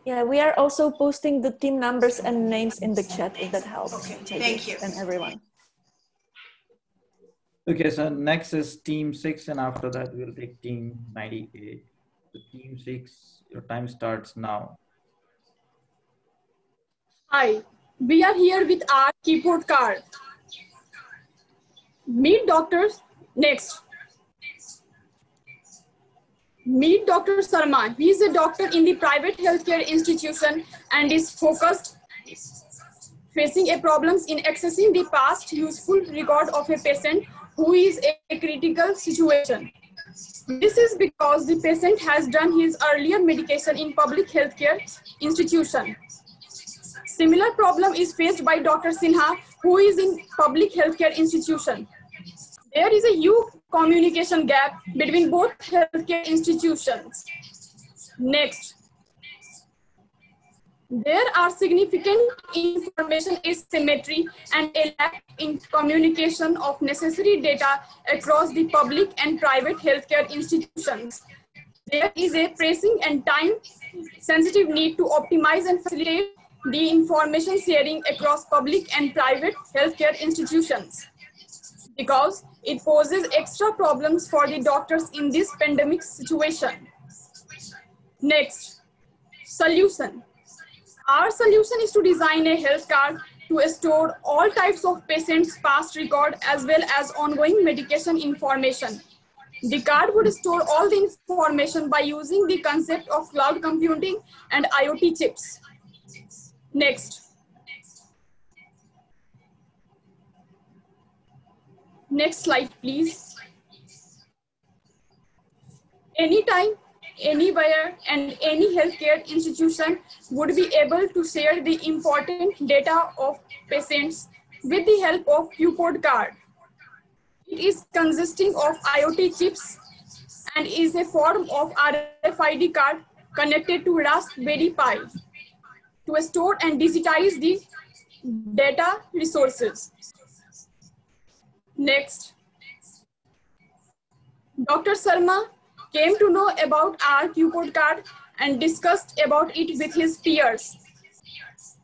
Yeah, we are also posting the team numbers and names in the chat if that helps. Okay, thank you. And everyone. Okay, so next is team six, and after that we'll take team 98. So team six, your time starts now. Hi, we are here with our keyboard card. Meet doctors next. Meet Dr. Sarma. He is a doctor in the private healthcare institution and is focused facing a problems in accessing the past useful record of a patient who is a critical situation. This is because the patient has done his earlier medication in public healthcare institution. Similar problem is faced by Dr. Sinha, who is in public healthcare institution. There is a huge communication gap between both healthcare institutions. Next, there are significant information asymmetry and a lack in communication of necessary data across the public and private healthcare institutions. There is a pressing and time sensitive need to optimize and facilitate the information sharing across public and private healthcare institutions because it poses extra problems for the doctors in this pandemic situation. Next, solution. Our solution is to design a health card to store all types of patients' past record as well as ongoing medication information. The card would store all the information by using the concept of cloud computing and IoT chips. Next. Next slide, please. Anytime, anywhere, and any healthcare institution would be able to share the important data of patients with the help of QPOD card. It is consisting of IoT chips and is a form of RFID card connected to Raspberry Pi to store and digitize the data resources. Next, Dr. Sarma came to know about our QPOD card and discussed about it with his peers.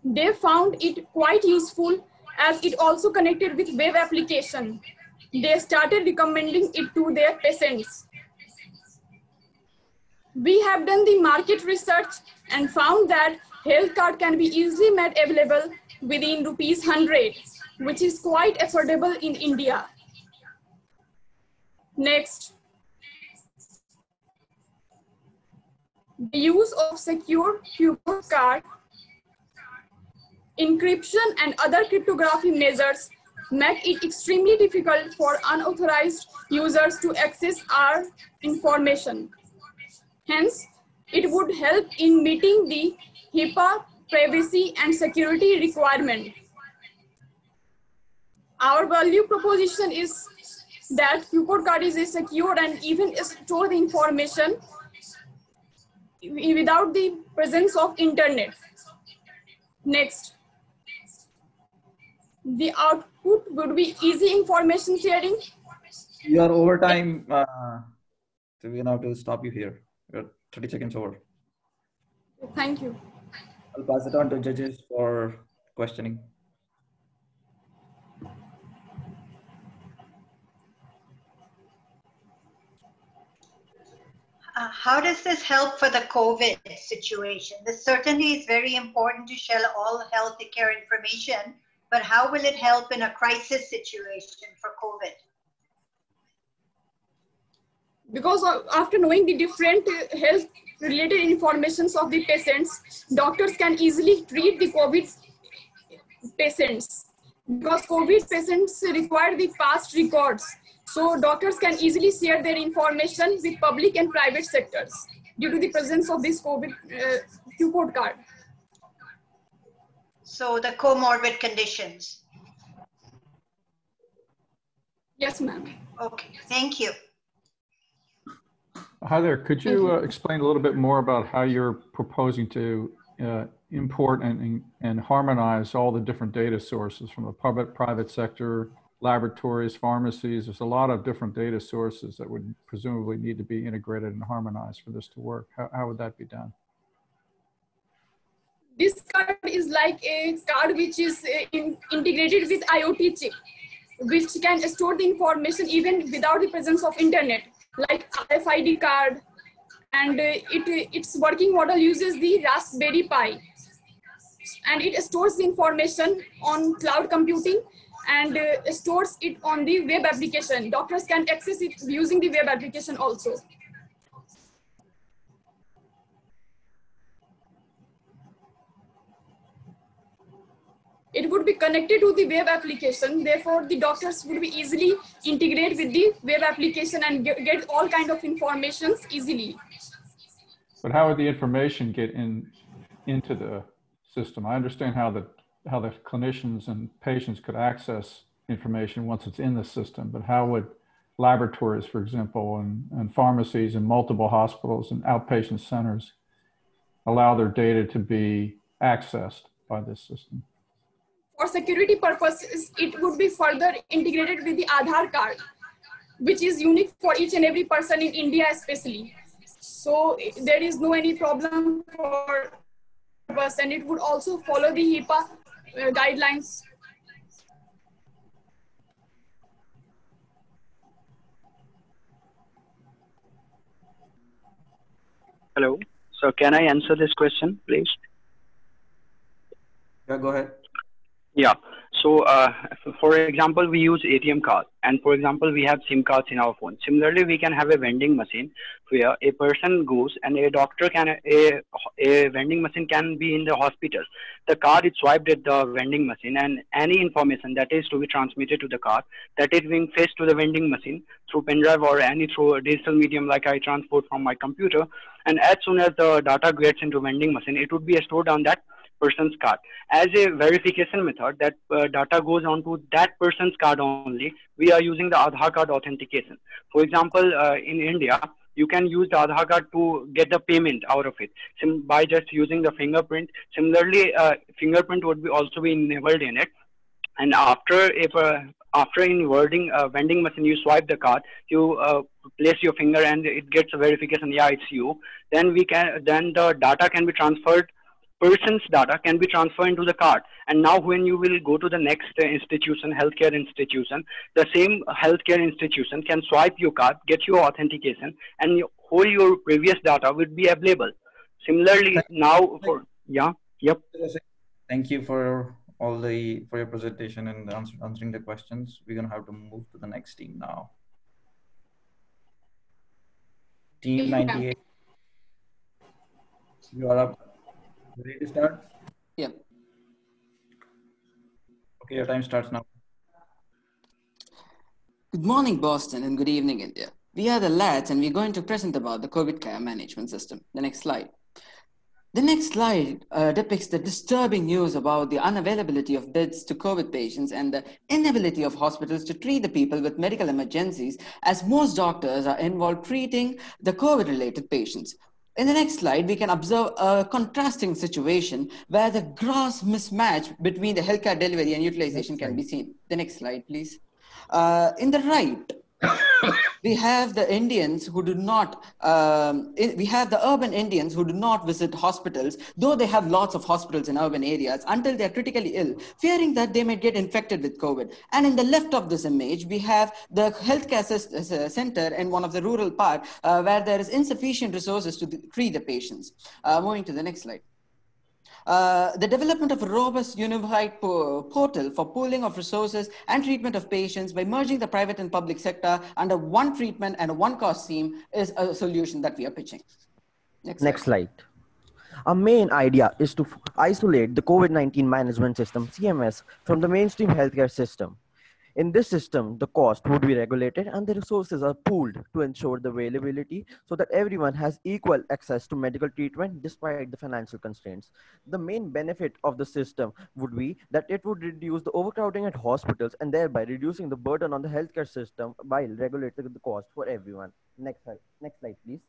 They found it quite useful as it also connected with web application. They started recommending it to their patients. We have done the market research and found that health card can be easily made available within rupees 100, which is quite affordable in India. Next, the use of secure QPOD card, encryption and other cryptography measures make it extremely difficult for unauthorized users to access our information. Hence, it would help in meeting the HIPAA privacy and security requirement. Our value proposition is that QPOD card is a secure and even store the information without the presence of internet. Next, the output would be easy information sharing. You are over time, uh, so we're going to have to stop you here. You're 30 seconds over. Thank you. I'll pass it on to judges for questioning. Uh, how does this help for the COVID situation? This certainly is very important to share all healthcare information, but how will it help in a crisis situation for COVID? Because after knowing the different health related informations of the patients, doctors can easily treat the COVID patients. because COVID patients require the past records. So doctors can easily share their information with public and private sectors due to the presence of this COVID uh, Q-code card. So the comorbid conditions. Yes, ma'am. Okay, thank you. Hi there. Could you uh, explain a little bit more about how you're proposing to uh, import and, and harmonize all the different data sources from the public, private sector, laboratories, pharmacies? There's a lot of different data sources that would presumably need to be integrated and harmonized for this to work. How, how would that be done? This card is like a card which is uh, in, integrated with IoT chip, which can store the information even without the presence of internet like RFID card, and uh, it its working model uses the Raspberry Pi, and it stores the information on cloud computing and uh, stores it on the web application. Doctors can access it using the web application also. it would be connected to the web application. Therefore, the doctors would be easily integrate with the web application and get, get all kind of informations easily. But how would the information get in into the system? I understand how the how the clinicians and patients could access information once it's in the system, but how would laboratories, for example, and, and pharmacies and multiple hospitals and outpatient centers allow their data to be accessed by this system? for security purposes, it would be further integrated with the Aadhaar card, which is unique for each and every person in India especially. So there is no any problem for us and it would also follow the HIPAA guidelines. Hello. So can I answer this question, please? Yeah, go ahead. Yeah. So, uh, for example, we use ATM card, and for example, we have SIM cards in our phone. Similarly, we can have a vending machine where a person goes and a doctor can a a vending machine can be in the hospital. The card is swiped at the vending machine, and any information that is to be transmitted to the card that is being fetched to the vending machine through pen drive or any through a digital medium like I transport from my computer. And as soon as the data gets into vending machine, it would be stored on that person's card. As a verification method, that uh, data goes onto that person's card only. We are using the Aadhaar card authentication. For example, uh, in India, you can use the Aadhaar card to get the payment out of it Sim by just using the fingerprint. Similarly, uh, fingerprint would be also be enabled in it. And after if uh, after in wording uh, vending machine, you swipe the card, you uh, place your finger, and it gets a verification. Yeah, it's you. Then we can then the data can be transferred person's data can be transferred into the card. And now when you will go to the next uh, institution, healthcare institution, the same healthcare institution can swipe your card, get your authentication, and your, whole your previous data would be available. Similarly, now for, yeah, yep. Thank you for all the, for your presentation and answer, answering the questions. We're gonna have to move to the next team now. Team 98. You are up. Ready to start? Yeah. Okay, your time starts now. Good morning, Boston, and good evening, India. We are the lads, and we're going to present about the COVID care management system. The next slide. The next slide uh, depicts the disturbing news about the unavailability of beds to COVID patients and the inability of hospitals to treat the people with medical emergencies, as most doctors are involved treating the COVID related patients. In the next slide, we can observe a contrasting situation where the gross mismatch between the healthcare delivery and utilization can be seen. The next slide, please. Uh, in the right, we have the Indians who do not, um, we have the urban Indians who do not visit hospitals, though they have lots of hospitals in urban areas, until they're critically ill, fearing that they may get infected with COVID. And in the left of this image, we have the healthcare center in one of the rural part uh, where there is insufficient resources to treat the patients. Uh, moving to the next slide. Uh, the development of a robust unified po portal for pooling of resources and treatment of patients by merging the private and public sector under one treatment and one cost scheme is a solution that we are pitching. Next, Next slide. slide. Our main idea is to isolate the COVID-19 management system, CMS, from the mainstream healthcare system. In this system, the cost would be regulated and the resources are pooled to ensure the availability so that everyone has equal access to medical treatment despite the financial constraints. The main benefit of the system would be that it would reduce the overcrowding at hospitals and thereby reducing the burden on the healthcare system while regulating the cost for everyone. Next slide, next slide please.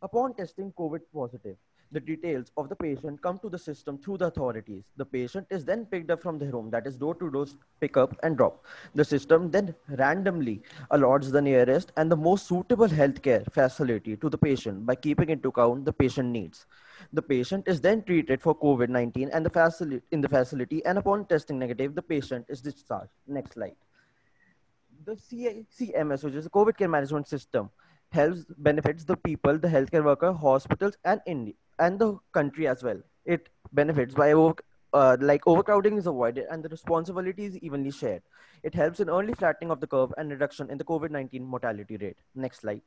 Upon testing COVID positive, the details of the patient come to the system through the authorities. The patient is then picked up from their home, that is door to door pick up and drop. The system then randomly allots the nearest and the most suitable healthcare facility to the patient by keeping into account the patient needs. The patient is then treated for COVID-19 and the facility in the facility and upon testing negative, the patient is discharged. Next slide. The CMS, which is the COVID care management system, helps benefits the people, the healthcare worker, hospitals, and India and the country as well. It benefits by over, uh, like overcrowding is avoided and the responsibility is evenly shared. It helps in early flattening of the curve and reduction in the COVID-19 mortality rate. Next slide.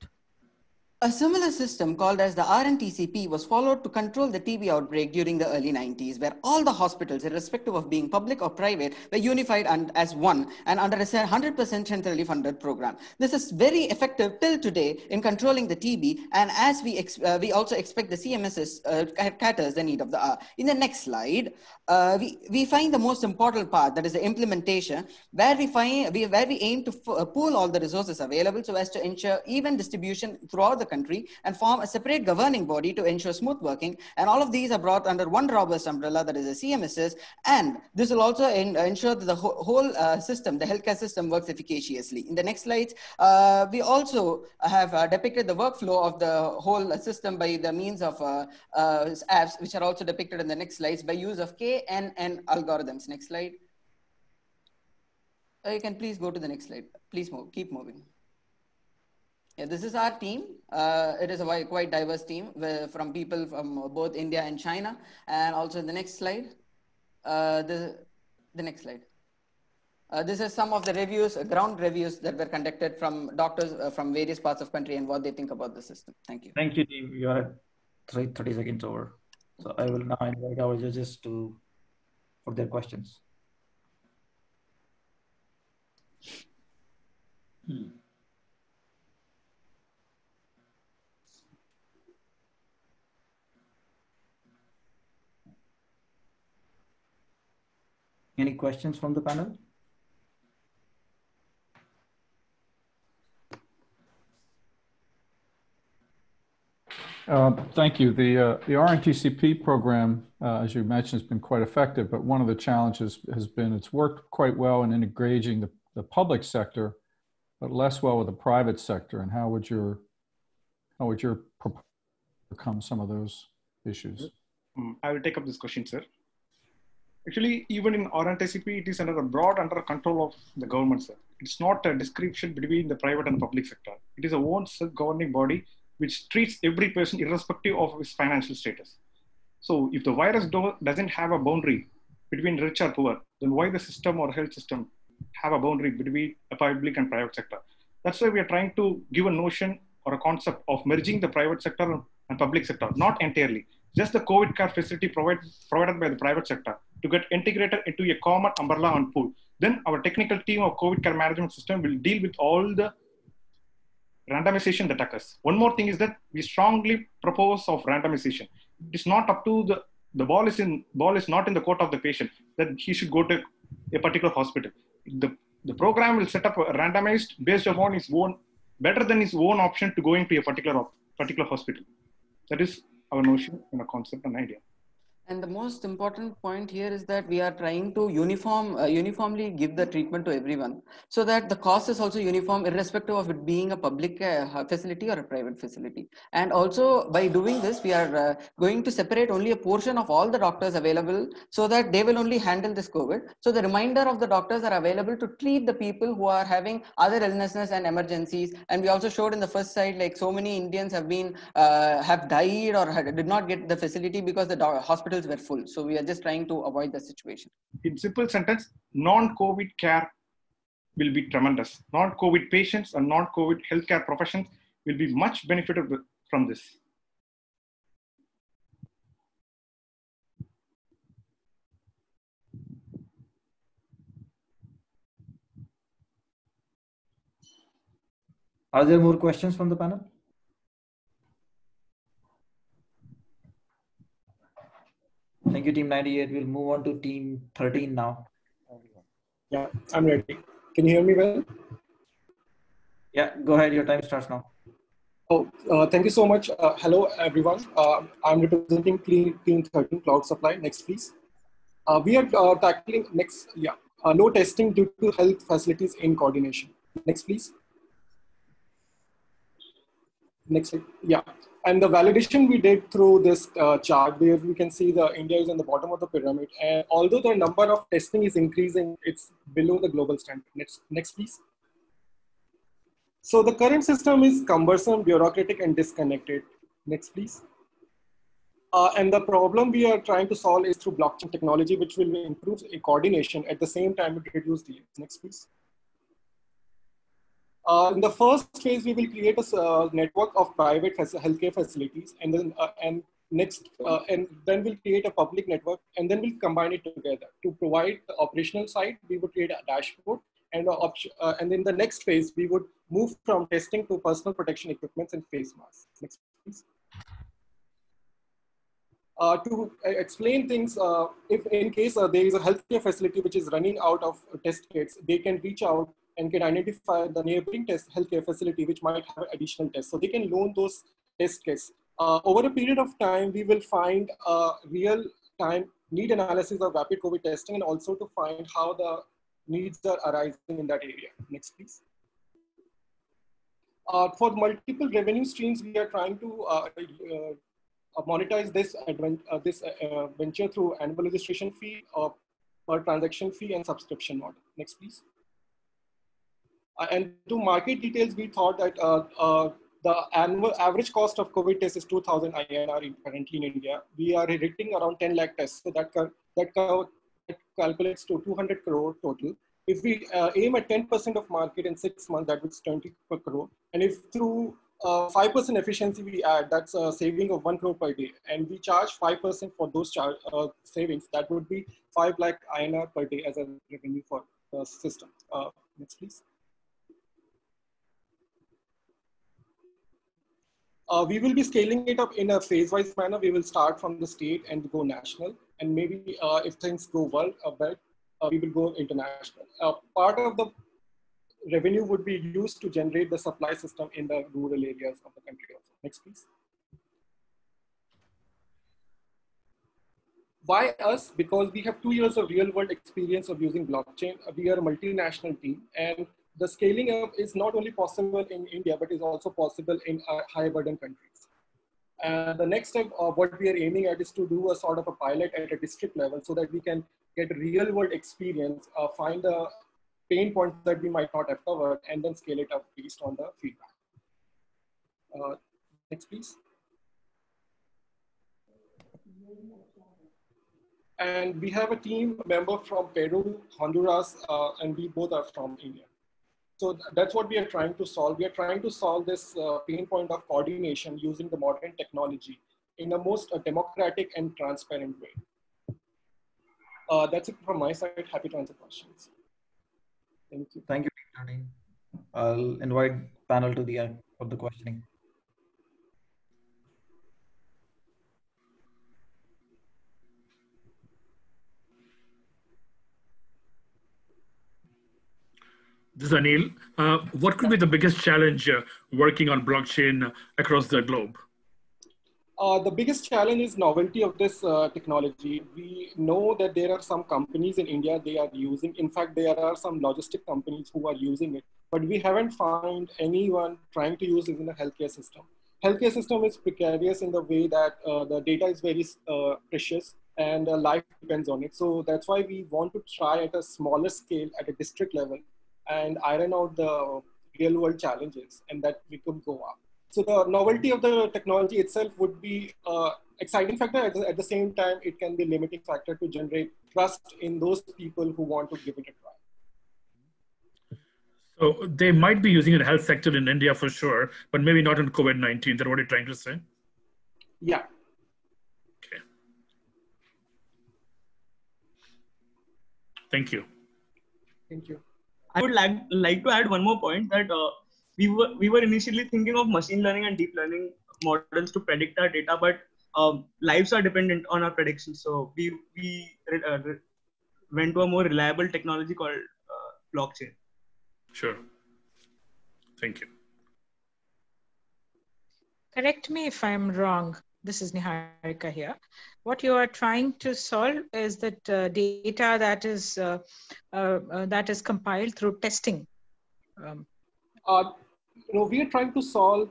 A similar system called as the RNTCP was followed to control the TB outbreak during the early 90s, where all the hospitals, irrespective of being public or private, were unified and as one and under a 100% centrally funded program. This is very effective till today in controlling the TB, and as we uh, we also expect the CMSs uh, caters the need of the hour. In the next slide, uh, we, we find the most important part, that is the implementation, where we find we, where we aim to uh, pool all the resources available so as to ensure even distribution throughout the country and form a separate governing body to ensure smooth working. And all of these are brought under one robust umbrella that is the CMSs. And this will also in, uh, ensure that the whole, whole uh, system, the healthcare system works efficaciously. In the next slides, uh, we also have uh, depicted the workflow of the whole system by the means of uh, apps, which are also depicted in the next slides by use of KNN algorithms. Next slide. you can please go to the next slide. Please move, keep moving. Yeah, this is our team. Uh, it is a quite diverse team from people from both India and China. And also the next slide, uh, the, the next slide. Uh, this is some of the reviews, uh, ground reviews that were conducted from doctors uh, from various parts of country and what they think about the system. Thank you. Thank you, team. You are 30 seconds over. So I will now invite our judges to for their questions. Hmm. Any questions from the panel? Uh, thank you. The, uh, the RNTCP program, uh, as you mentioned, has been quite effective, but one of the challenges has been it's worked quite well in integrating the, the public sector, but less well with the private sector. And how would your, how would your overcome some of those issues? Mm, I will take up this question, sir. Actually, even in RNTCP, it is under the broad under control of the government. Sir. It's not a description between the private and public sector. It is a own self-governing body which treats every person irrespective of his financial status. So if the virus do- doesn't have a boundary between rich or poor, then why the system or health system have a boundary between a public and private sector? That's why we are trying to give a notion or a concept of merging the private sector and public sector, not entirely. Just the COVID care facility provide, provided by the private sector to get integrated into a common umbrella and pool. Then our technical team of COVID care management system will deal with all the randomization that occurs. One more thing is that we strongly propose of randomization. It's not up to the the ball is in ball is not in the court of the patient that he should go to a particular hospital. The the program will set up a randomized based upon his own better than his own option to going to a particular particular hospital. That is our notion and a concept and idea. And the most important point here is that we are trying to uniform, uh, uniformly give the treatment to everyone so that the cost is also uniform irrespective of it being a public uh, facility or a private facility. And also by doing this, we are uh, going to separate only a portion of all the doctors available so that they will only handle this COVID. So the remainder of the doctors are available to treat the people who are having other illnesses and emergencies. And we also showed in the first side, like so many Indians have been, uh, have died or had, did not get the facility because the hospital were full. So we are just trying to avoid the situation. In simple sentence, non-COVID care will be tremendous. Non-COVID patients and non-COVID healthcare professions will be much benefited from this. Are there more questions from the panel? Thank you, Team 98. We'll move on to Team 13 now. Yeah, I'm ready. Can you hear me well? Yeah, go ahead. Your time starts now. Oh, uh, thank you so much. Uh, hello, everyone. Uh, I'm representing Team 13 Cloud Supply. Next, please. Uh, we are uh, tackling next, yeah, uh, no testing due to health facilities in coordination. Next, please. Next, slide. yeah. And the validation we did through this uh, chart where we can see the India is on the bottom of the pyramid. And although the number of testing is increasing, it's below the global standard. Next, next please. So the current system is cumbersome, bureaucratic, and disconnected. Next, please. Uh, and the problem we are trying to solve is through blockchain technology, which will improve coordination at the same time it reduces delays. Next, please. Uh, in the first phase, we will create a uh, network of private healthcare facilities, and then uh, and next, and then we'll create a public network, and then we'll combine it together to provide the operational side. We would create a dashboard, and and in the next phase, we would move from testing to personal protection equipments and face masks. Next, please. Uh, to explain things, uh, if in case uh, there is a healthcare facility which is running out of test kits, they can reach out and can identify the neighboring test healthcare facility which might have additional tests. So they can loan those test kits. Uh, over a period of time, we will find a real time need analysis of rapid COVID testing and also to find how the needs are arising in that area. Next, please. Uh, for multiple revenue streams, we are trying to uh, uh, monetize this, uh, this uh, venture through annual registration fee, per transaction fee, and subscription model. Next, please. Uh, and to market details, we thought that uh, uh, the annual average cost of COVID test is 2,000 INR currently in India. We are hitting around 10 lakh tests, so that, that, that calculates to 200 crore total. If we uh, aim at 10% of market in six months, that would 20 crore. And if through 5% uh, efficiency we add, that's a saving of 1 crore per day. And we charge 5% for those char uh, savings. That would be 5 lakh INR per day as a revenue for the system. next, please. Uh, we will be scaling it up in a phase-wise manner. We will start from the state and go national. And maybe uh, if things go well, uh, well we will go international. Uh, part of the revenue would be used to generate the supply system in the rural areas of the country also. Next, please. Why us? Because we have two years of real world experience of using blockchain. We are a multinational team and the scaling up is not only possible in India, but is also possible in uh, high burden countries. And the next step of what we are aiming at is to do a sort of a pilot at a district level so that we can get real world experience, uh, find the pain points that we might not have covered, and then scale it up based on the feedback. Uh, next, please. And we have a team member from Peru, Honduras, uh, and we both are from India. So that's what we are trying to solve. We are trying to solve this uh, pain point of coordination using the modern technology in a most uh, democratic and transparent way. Uh, that's it from my side. Happy to answer questions. Thank you. Thank you. I'll invite panel to the end of the questioning. This is Anil. Uh, what could be the biggest challenge uh, working on blockchain across the globe? Uh, the biggest challenge is novelty of this uh, technology. We know that there are some companies in India they are using. In fact, there are some logistic companies who are using it, but we haven't found anyone trying to use it in the healthcare system. Healthcare system is precarious in the way that uh, the data is very uh, precious and life depends on it. So that's why we want to try at a smaller scale at a district level and iron out the real world challenges and that we could go up. So the novelty of the technology itself would be uh, exciting factor. At the, at the, same time, it can be limiting factor to generate trust in those people who want to give it a try. So they might be using it in the health sector in India for sure, but maybe not in COVID-19. That's what you're trying to say? Yeah. Okay. Thank you. Thank you. I would like like to add one more point that uh, we were we were initially thinking of machine learning and deep learning models to predict our data, but um, lives are dependent on our predictions. So we we uh, went to a more reliable technology called uh, blockchain. Sure. Thank you. Correct me if I'm wrong. This is Niharika here. What you are trying to solve is that uh, data that is uh, uh, uh that is compiled through testing. Um, you know, we are trying to solve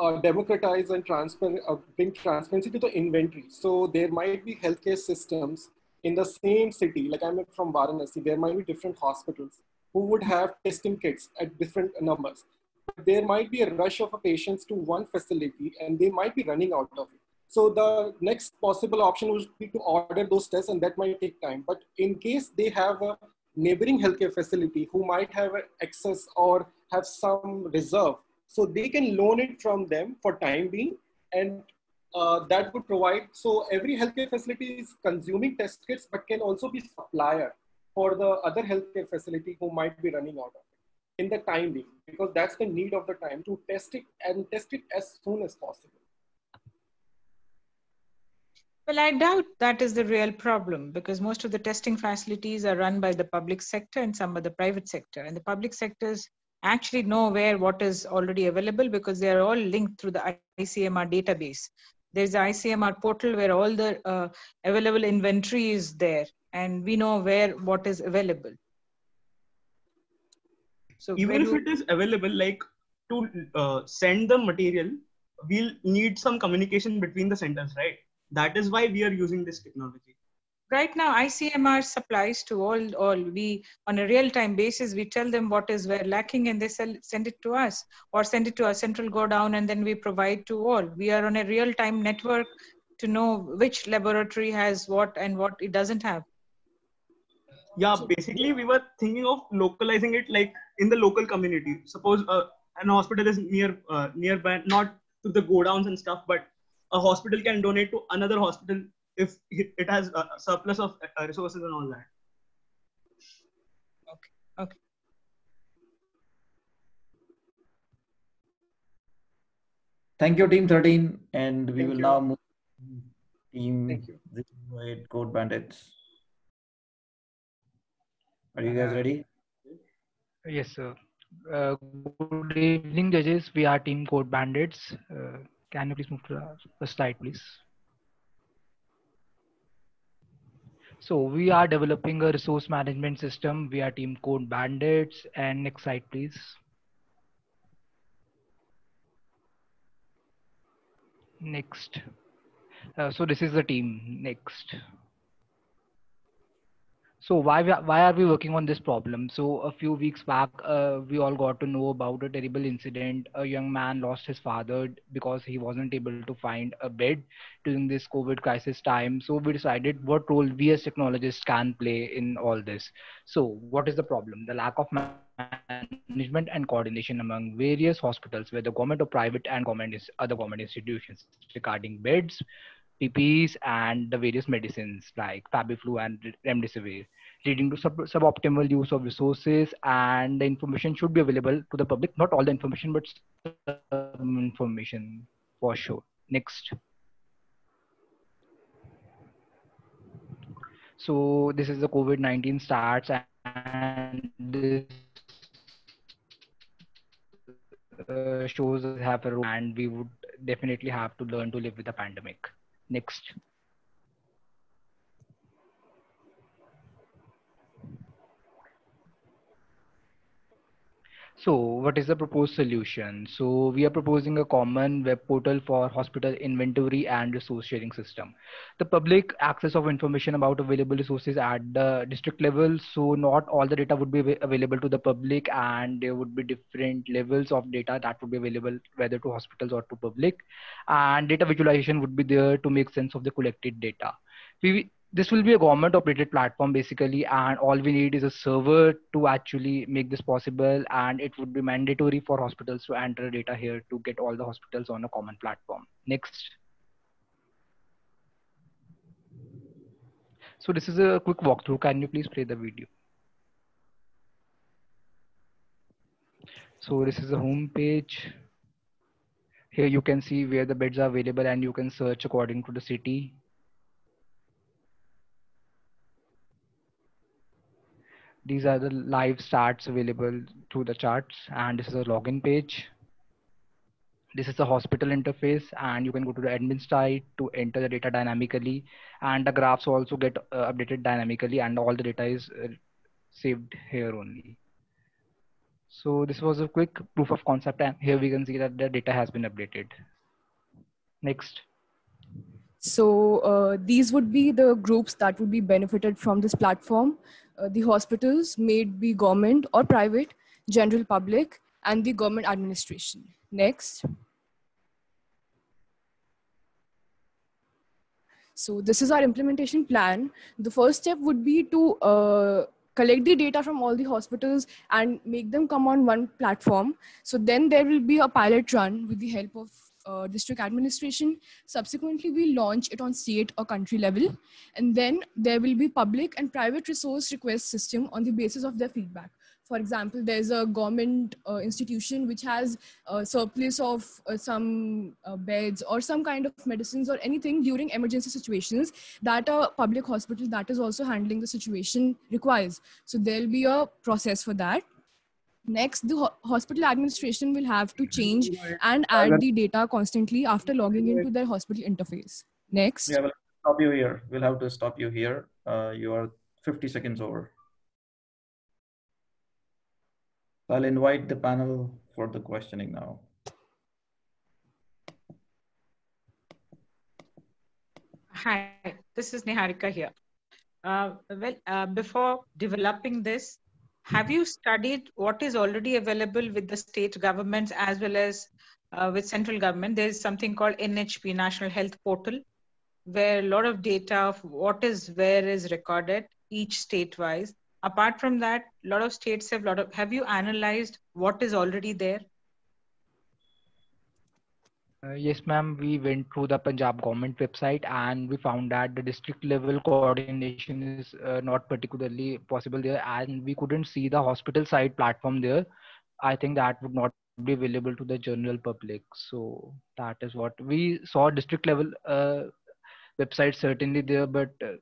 uh, democratize and transfer, uh, bring transparency to the inventory. So there might be healthcare systems in the same city, like I'm from Varanasi, there might be different hospitals who would have testing kits at different numbers. There might be a rush of patients to one facility and they might be running out of it. So the next possible option would be to order those tests and that might take time. But in case they have a neighboring healthcare facility who might have access or have some reserve, so they can loan it from them for time being and uh, that would provide, so every healthcare facility is consuming test kits, but can also be supplier for the other healthcare facility who might be running out of it in the time being, because that's the need of the time to test it and test it as soon as possible. Well, I doubt that is the real problem because most of the testing facilities are run by the public sector and some by the private sector. And the public sectors actually know where what is already available because they are all linked through the ICMR database. There's the ICMR portal where all the uh, available inventory is there and we know where what is available. So even if it is available, like to uh, send the material, we'll need some communication between the centers, right? That is why we are using this technology. Right now icmr supplies to all all. We on a real time basis we tell them what is where lacking and they sell, send it to us or send it to our central go down and then we provide to all. We are on a real time network to know which laboratory has what and what it doesn't have. Yeah basically we were thinking of localizing it like in the local community. Suppose uh, an hospital is near uh, nearby not to the go downs and stuff but a hospital can donate to another hospital if it has a surplus of uh, resources and all that. Okay. Okay. Thank you, Team 13. And we Thank will you. now move Team Thank you. Zero Code Bandits. Are you guys ready? Yes, sir. Uh, good evening, judges. We are Team Code Bandits. Uh, can you please move to the slide, please? So we are developing a resource management system. Are Team Code Bandits. And next slide, please. Next. Uh, so this is the team. Next so why why are we working on this problem? So a few weeks back uh, we all got to know about a terrible incident. A young man lost his father because he wasn't able to find a bed during this covid crisis time. So we decided what role we as technologists can play in all this. So what is the problem? The lack of management and coordination among various hospitals whether government or private and government is other government institutions regarding beds PPEs and the various medicines like Fabiflu and Remdesivir, leading to sub- suboptimal use of resources. And the information should be available to the public. Not all the information, but some information for sure. Next. So this is the COVID-19 starts and this uh, shows have a role and we would definitely have to learn to live with the pandemic. Next. So what is the proposed solution? So we are proposing a common web portal for hospital inventory and resource sharing system. The public access of information about available resources at the district level. So not all the data would be available to the public and there would be different levels of data that would be available whether to hospitals or to public. And data visualization would be there to make sense of the collected data. We, this will be a government operated platform basically and all we need is a server to actually make this possible and it would be mandatory for hospitals to enter data here to get all the hospitals on a common platform next so this is a quick walkthrough can you please play the video So this is the home page. Here you can see where the beds are available and you can search according to the city. These are the live stats available through the charts and this is a login page. This is the hospital interface and you can go to the admin site to enter the data dynamically and the graphs also get uh, updated dynamically and all the data is uh, saved here only. So this was a quick proof of concept and here we can see that the data has been updated. Next. So uh, these would be the groups that would be benefited from this platform. Uh, the hospitals may be government or private, general public, and the government administration. Next. So this is our implementation plan. The first step would be to uh, collect the data from all the hospitals and make them come on one platform. So then there will be a pilot run with the help of uh, district administration. Subsequently, we launch it on state or country level. And then there will be public and private resource request system on the basis of their feedback. For example, there's a government uh, institution which has a surplus of uh, some uh, beds or some kind of medicines or anything during emergency situations that a public hospital that is also handling the situation requires. So there'll be a process for that. Next, the ho hospital administration will have to change and add the data constantly after logging into their hospital interface. Next. Yeah, we'll stop you here. We'll have to stop you here. Uh, you are 50 seconds over. I'll invite the panel for the questioning now. Hi, this is Niharika here. Uh, well, uh, before developing this, have you studied what is already available with the state governments as well as uh, with central government? There is something called NHP, National Health Portal, where a lot of data of what is where is recorded, each state wise. Apart from that, a lot of states have lot of. Have you analyzed what is already there? Uh, yes, ma'am. We went through the Punjab government website and we found that the district level coordination is uh, not particularly possible there, and we couldn't see the hospital side platform there. I think that would not be available to the general public. So that is what we saw. District level uh, website certainly there, but uh,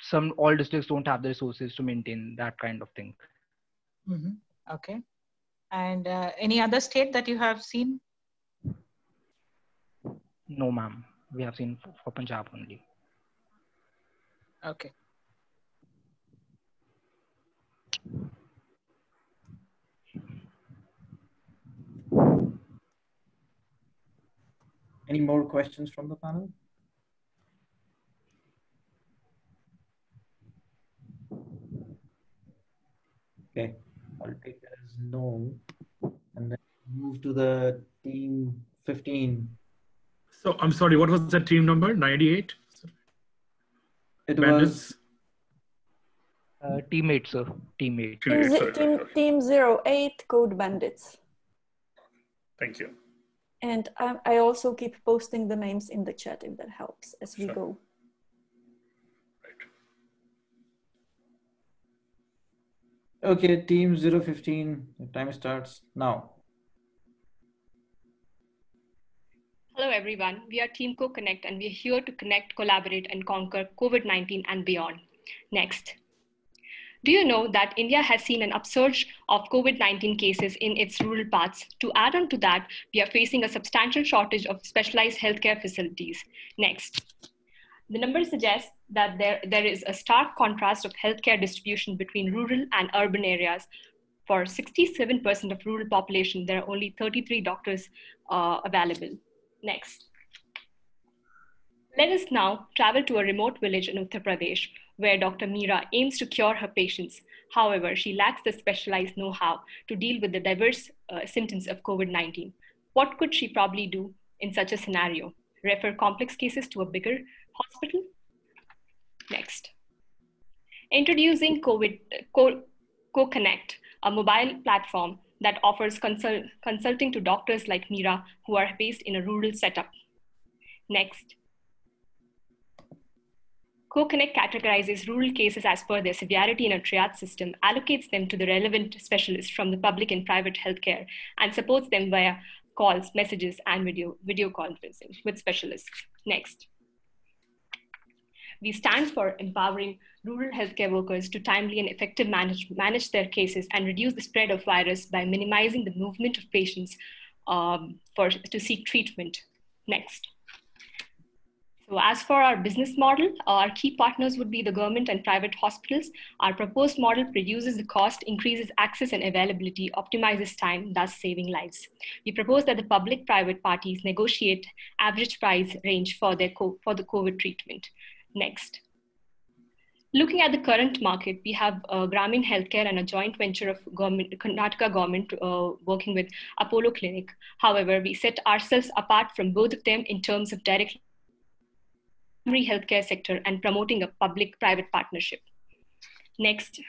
some all districts don't have the resources to maintain that kind of thing. Mm-hmm. Okay. And uh, any other state that you have seen? No, ma'am. We have seen for Punjab only. Okay. Any more questions from the panel? Okay, I'll take that as no. And then move to the team 15. So I'm sorry, what was the team number? 98? It Bandits? Uh, teammates, sir. Teammate. Team, ze- team, team 08 Code Bandits. Thank you. And I, I also keep posting the names in the chat if that helps as we Sure. go. Okay, team 015, the time starts now. Hello, everyone. We are Team Co Connect, and we are here to connect, collaborate, and conquer COVID 19 and beyond. Next. Do you know that India has seen an upsurge of COVID 19 cases in its rural parts? To add on to that, we are facing a substantial shortage of specialized healthcare facilities. Next. The numbers suggest that there, there is a stark contrast of healthcare distribution between rural and urban areas. For 67% of rural population, there are only 33 doctors uh, available. Next. Let us now travel to a remote village in Uttar Pradesh where Dr. Meera aims to cure her patients. However, she lacks the specialized know how to deal with the diverse uh, symptoms of COVID 19. What could she probably do in such a scenario? Refer complex cases to a bigger hospital? Next. Introducing COVID, Co- Co-Connect, a mobile platform that offers consult, consulting to doctors like Meera who are based in a rural setup. Next. CoConnect categorizes rural cases as per their severity in a triage system, allocates them to the relevant specialists from the public and private healthcare, and supports them via calls, messages, and video, video conferencing with specialists. Next. We stand for empowering rural healthcare workers to timely and effective manage, manage their cases and reduce the spread of virus by minimizing the movement of patients um, for, to seek treatment. Next. So as for our business model, our key partners would be the government and private hospitals. Our proposed model reduces the cost, increases access and availability, optimizes time, thus saving lives. We propose that the public-private parties negotiate average price range for, their for the COVID treatment. Next. Looking at the current market, we have uh, Grameen Healthcare and a joint venture of government, Karnataka government uh, working with Apollo Clinic. However, we set ourselves apart from both of them in terms of direct primary healthcare sector and promoting a public-private partnership. Next.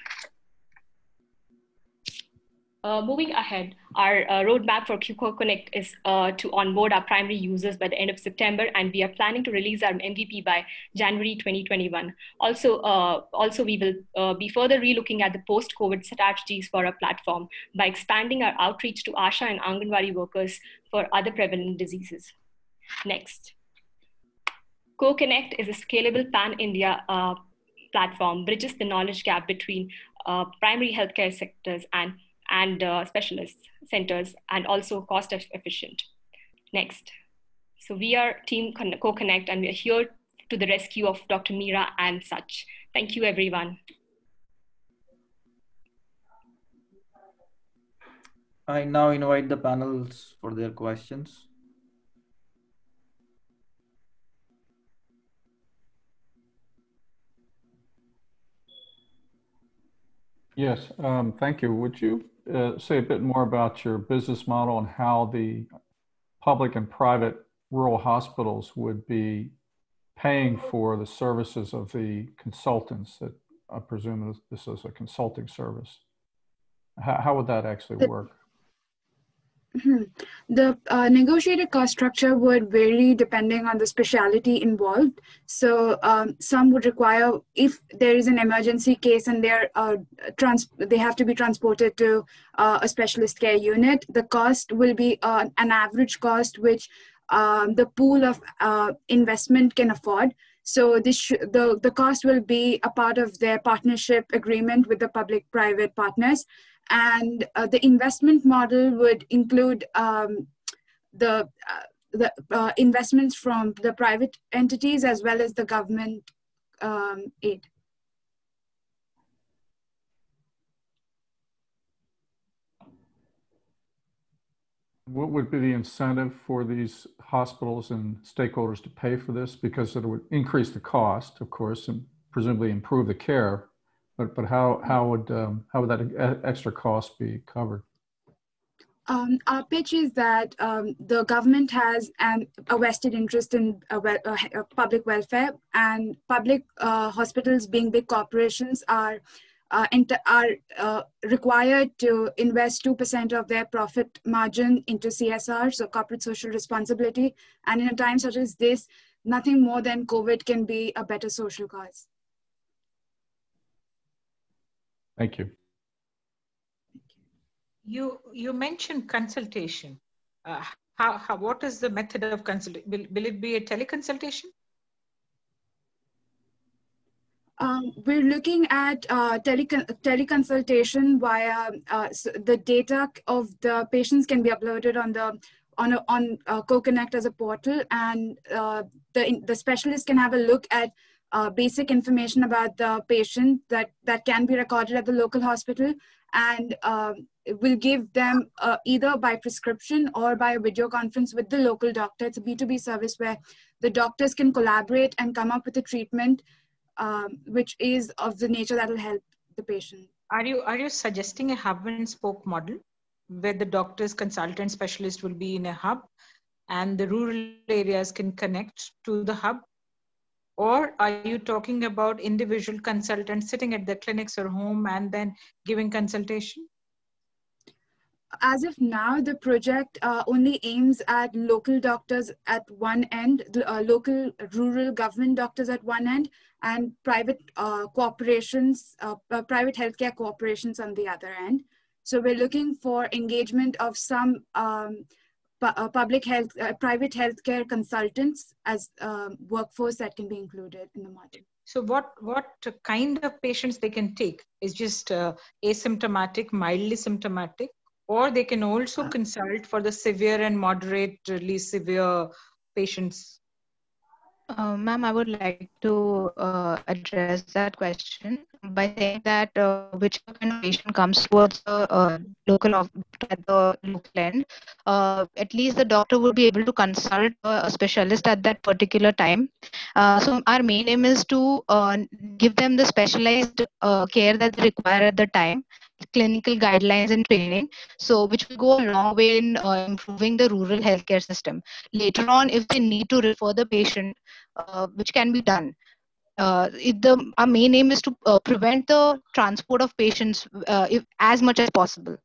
Uh, moving ahead, our uh, roadmap for QCO Connect is uh, to onboard our primary users by the end of September, and we are planning to release our MVP by January 2021. Also, uh, also we will uh, be further relooking at the post-COVID strategies for our platform by expanding our outreach to ASHA and Anganwadi workers for other prevalent diseases. Next. CoConnect is a scalable pan-India uh, platform, bridges the knowledge gap between primary healthcare sectors and and uh, specialist centers and also cost efficient. Next. So we are Team Co-Connect and we are here to the rescue of Dr. Meera and such. Thank you, everyone. I now invite the panels for their questions. Yes, um, thank you. Would you uh, say a bit more about your business model and how the public and private rural hospitals would be paying for the services of the consultants that I presume this is a consulting service. How, how would that actually work? Mm-hmm. The uh, negotiated cost structure would vary depending on the specialty involved. So um, some would require, if there is an emergency case and they're uh, trans- they have to be transported to uh, a specialist care unit, the cost will be uh, an average cost which um, the pool of uh, investment can afford. So this sh- the the cost will be a part of their partnership agreement with the public-private partners and uh, the investment model would include um, the uh, the uh, investments from the private entities as well as the government um, aid. What would be the incentive for these hospitals and stakeholders to pay for this? Because it would increase the cost, of course, and presumably improve the care but but how how would um, how would that extra cost be covered? Um, our pitch is that um, the government has an, a vested interest in public welfare, and public uh, hospitals, being big corporations, are uh, are uh, required to invest two percent of their profit margin into CSR, so corporate social responsibility. And in a time such as this, nothing more than COVID can be a better social cause. Thank you. You you mentioned consultation. Uh, how, how what is the method of consultation? Will, will it be a teleconsultation? Um, we're looking at uh, telecon teleconsultation via uh, so the data of the patients can be uploaded on the on a, on uh, CoConnect as a portal, and uh, the the specialist can have a look at uh, basic information about the patient that, that can be recorded at the local hospital and uh, will give them uh, either by prescription or by a video conference with the local doctor. It's a B2B service where the doctors can collaborate and come up with a treatment um, which is of the nature that will help the patient. Are you, are you suggesting a hub and spoke model where the doctors, consultant, specialist will be in a hub and the rural areas can connect to the hub or are you talking about individual consultants sitting at the clinics or home and then giving consultation? as of now, the project uh, only aims at local doctors at one end, uh, local rural government doctors at one end, and private uh, corporations, uh, uh, private healthcare corporations on the other end. So we're looking for engagement of some um, pu uh, public health, private healthcare consultants as um, workforce that can be included in the model. So what what kind of patients they can take is just asymptomatic, mildly symptomatic, or they can also consult for the severe and moderately severe patients uh, Ma'am, I would like to uh, address that question by saying that uh, of patient comes towards the uh, local of, at the local end, uh, at least the doctor will be able to consult a specialist at that particular time. Uh, so our main aim is to give them the specialized care that they require at the time clinical guidelines and training so which will go a long way in uh, improving the rural healthcare system. Later on if they need to refer the patient uh, which can be done uh, the our main aim is to uh, prevent the transport of patients uh, if, as much as possible.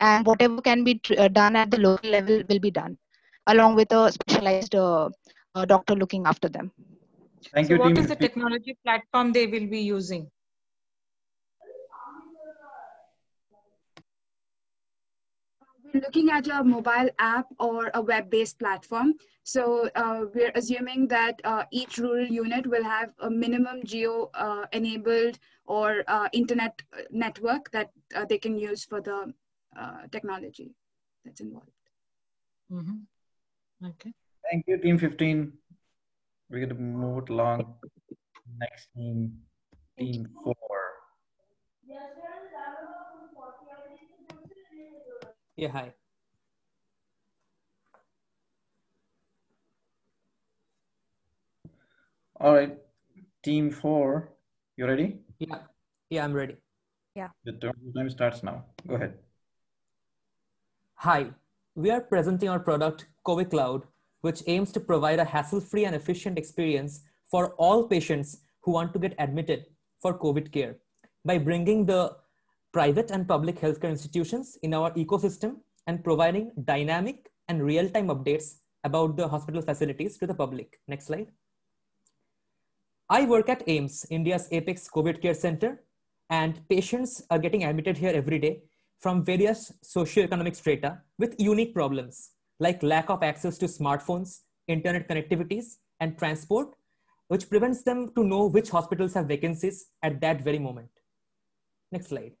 And whatever can be uh, done at the local level will be done along with a specialized doctor looking after them. Thank so you what is the technology platform they will be using looking at a mobile app or a web-based platform. So uh, we're assuming that uh, each rural unit will have a minimum geo-enabled uh, or uh, internet uh, network that they can use for the technology that's involved. Mm -hmm. Okay. Thank you, Team 15. We're going to move it along. Next team, Team 4. Yeah, hi. All right, team four, you ready? Yeah, yeah, I'm ready. Yeah. The time starts now. Go ahead. Hi, we are presenting our product, COVID Cloud, which aims to provide a hassle-free and efficient experience for all patients who want to get admitted for COVID care by bringing the private and public healthcare institutions in our ecosystem and providing dynamic and real-time updates about the hospital facilities to the public. Next slide. I work at AIIMS, India's Apex COVID Care Center, and patients are getting admitted here every day from various socioeconomic strata with unique problems like lack of access to smartphones, internet connectivities, and transport, which prevents them to know which hospitals have vacancies at that very moment. Next slide.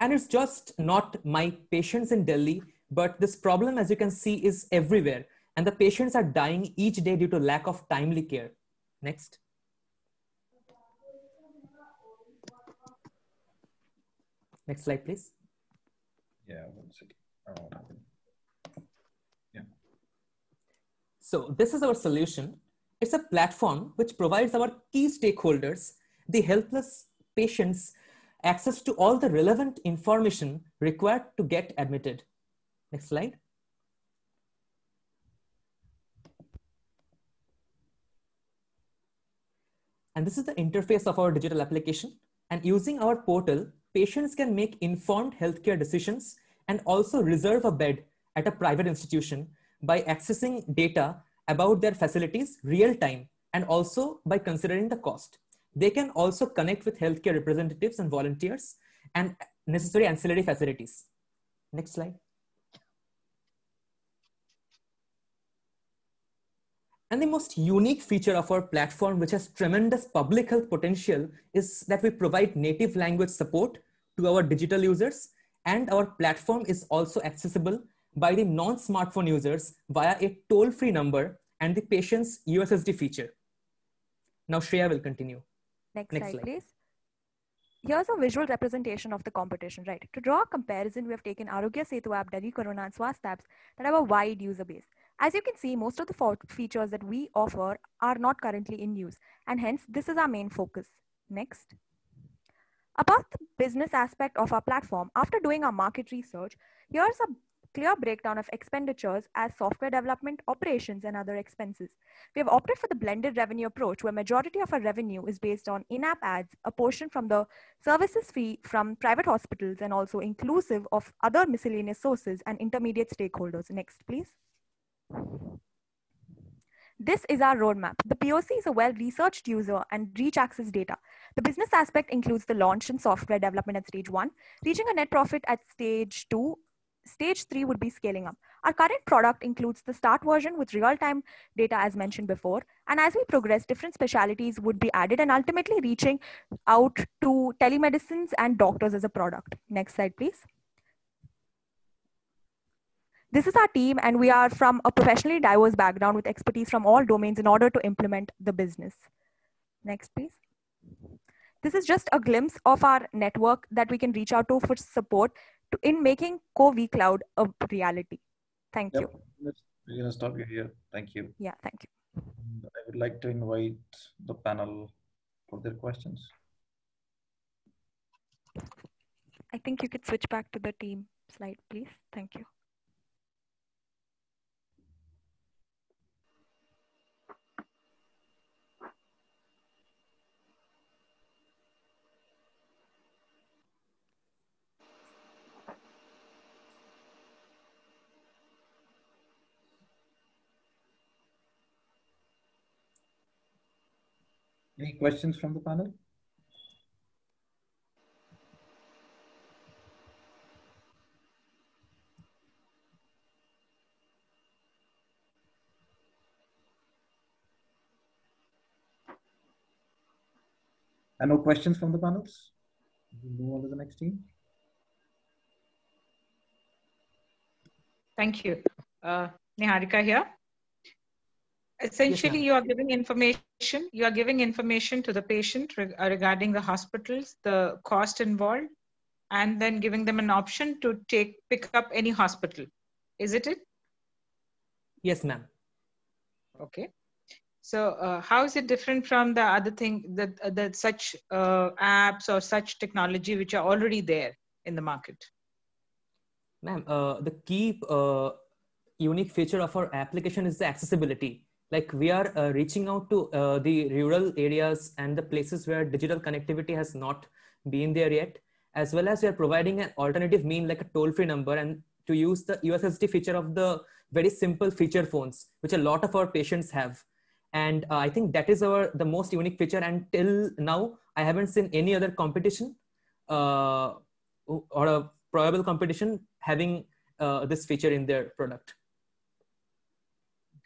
And it's just not my patients in Delhi, but this problem, as you can see, is everywhere. And the patients are dying each day due to lack of timely care. Next. Next slide, please. Yeah, one second. Oh. Yeah. So this is our solution. It's a platform which provides our key stakeholders, the helpless patients access to all the relevant information required to get admitted. Next slide. And this is the interface of our digital application. And using our portal, patients can make informed healthcare decisions and also reserve a bed at a private institution by accessing data about their facilities real time and also by considering the cost. They can also connect with healthcare representatives and volunteers and necessary ancillary facilities. Next slide. And the most unique feature of our platform, which has tremendous public health potential, is that we provide native language support to our digital users. And our platform is also accessible by the non-smartphone users via a toll-free number and the patient's USSD feature. Now Shreya will continue. Next, Next slide, slide, please. Here's a visual representation of the competition, right? To draw a comparison, we have taken Aarogya Setu app, Delhi Corona, and Swasth apps that have a wide user base. As you can see, most of the features that we offer are not currently in use, and hence this is our main focus. Next. About the business aspect of our platform, after doing our market research, here's a clear breakdown of expenditures as software development, operations, and other expenses. We have opted for the blended revenue approach where majority of our revenue is based on in-app ads, a portion from the services fee from private hospitals, and also inclusive of other miscellaneous sources and intermediate stakeholders. Next, please. This is our roadmap. The POC is a well-researched user and reach access data. The business aspect includes the launch and software development at stage one, reaching a net profit at stage two. Stage three would be scaling up. Our current product includes the start version with real-time data as mentioned before. And as we progress, different specialities would be added and ultimately reaching out to telemedicines and doctors as a product. Next slide, please. This is our team, and we are from a professionally diverse background with expertise from all domains in order to implement the business. Next, please. This is just a glimpse of our network that we can reach out to for support to, in making COVID Cloud a reality. Thank Yep. you. We're going to stop you here. Thank you. Yeah, thank you. I would like to invite the panel for their questions. I think you could switch back to the team slide, please. Thank you. Any questions from the panel? And no questions from the panels? We move on to the next team. Thank you. Uh, Niharika here. Essentially, you are giving information. You are giving information to the patient reg- uh, regarding the hospitals, the cost involved, and then giving them an option to take pick up any hospital. Is it it? Yes, ma'am. Okay. So, uh, how is it different from the other thing that uh, that such uh, apps or such technology which are already there in the market? Ma'am, uh, the key uh, unique feature of our application is the accessibility. Like we are uh, reaching out to uh, the rural areas and the places where digital connectivity has not been there yet, as well as we are providing an alternative mean like a toll-free number and to use the USSD feature of the very simple feature phones, which a lot of our patients have. And uh, I think that is our the most unique feature. And till now, I haven't seen any other competition uh, or a probable competition having uh, this feature in their product.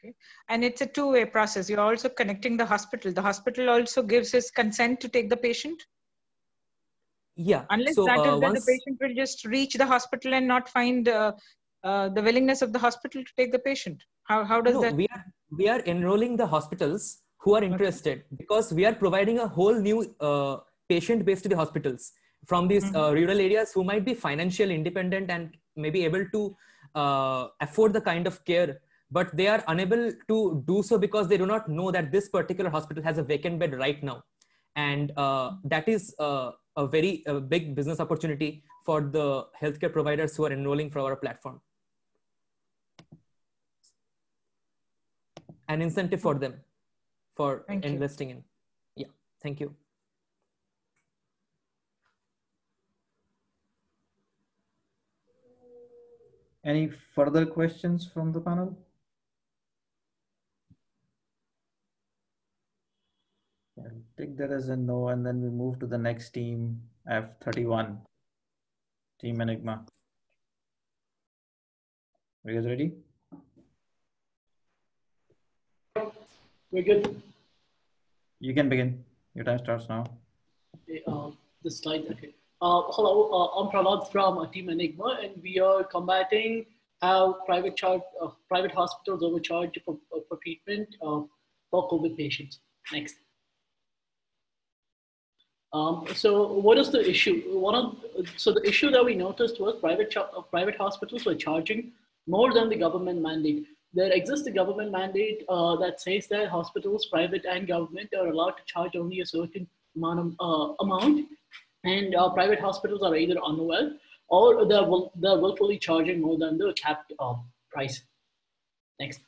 Okay. And it's a two-way process. You're also connecting the hospital. The hospital also gives his consent to take the patient. Yeah. Unless so, that is uh, that once- the patient will just reach the hospital and not find uh, uh, the willingness of the hospital to take the patient. How, how does no, that? we are we are enrolling the hospitals who are interested because we are providing a whole new uh, patient base to the hospitals from these uh, rural areas who might be financially independent and maybe able to uh, afford the kind of care but they are unable to do so because they do not know that this particular hospital has a vacant bed right now and uh, that is uh, a very uh, big business opportunity for the healthcare providers who are enrolling for our platform an incentive for them for Thank you. investing in yeah thank you Any further questions from the panel? I'll take that as a no, and then we move to the next team, F31, Team Enigma. Are you guys ready? We're good. You can begin. Your time starts now. Okay, um, the slide. Okay. Uh, hello, uh, I'm Prahlad from uh, Team Enigma, and we are combating how private charge, uh, private hospitals overcharge for, uh, for treatment for COVID patients. Next. Um, so what is the issue? One of so the issue that we noticed was private uh, private hospitals were charging more than the government mandate. There exists a government mandate uh, that says that hospitals, private and government, are allowed to charge only a certain amount, uh, amount and uh, private hospitals are either unwell or they're, will, they're willfully charging more than the capped uh, price. Next.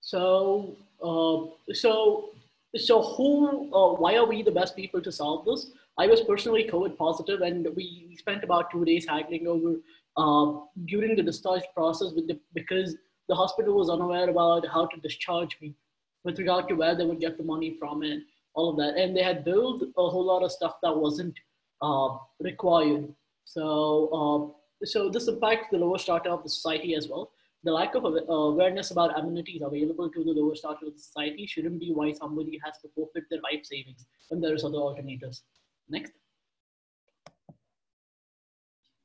So, uh, so, so who, uh, why are we the best people to solve this? I was personally COVID positive and we spent about two days haggling over uh, during the discharge process with the, because the hospital was unaware about how to discharge me with regard to where they would get the money from and all of that. And they had billed a whole lot of stuff that wasn't uh, required. So, uh, so this impacts the lower strata of the society as well. The lack of awareness about amenities available to the lower strata of the society shouldn't be why somebody has to forfeit their life savings when there's other alternatives. Next.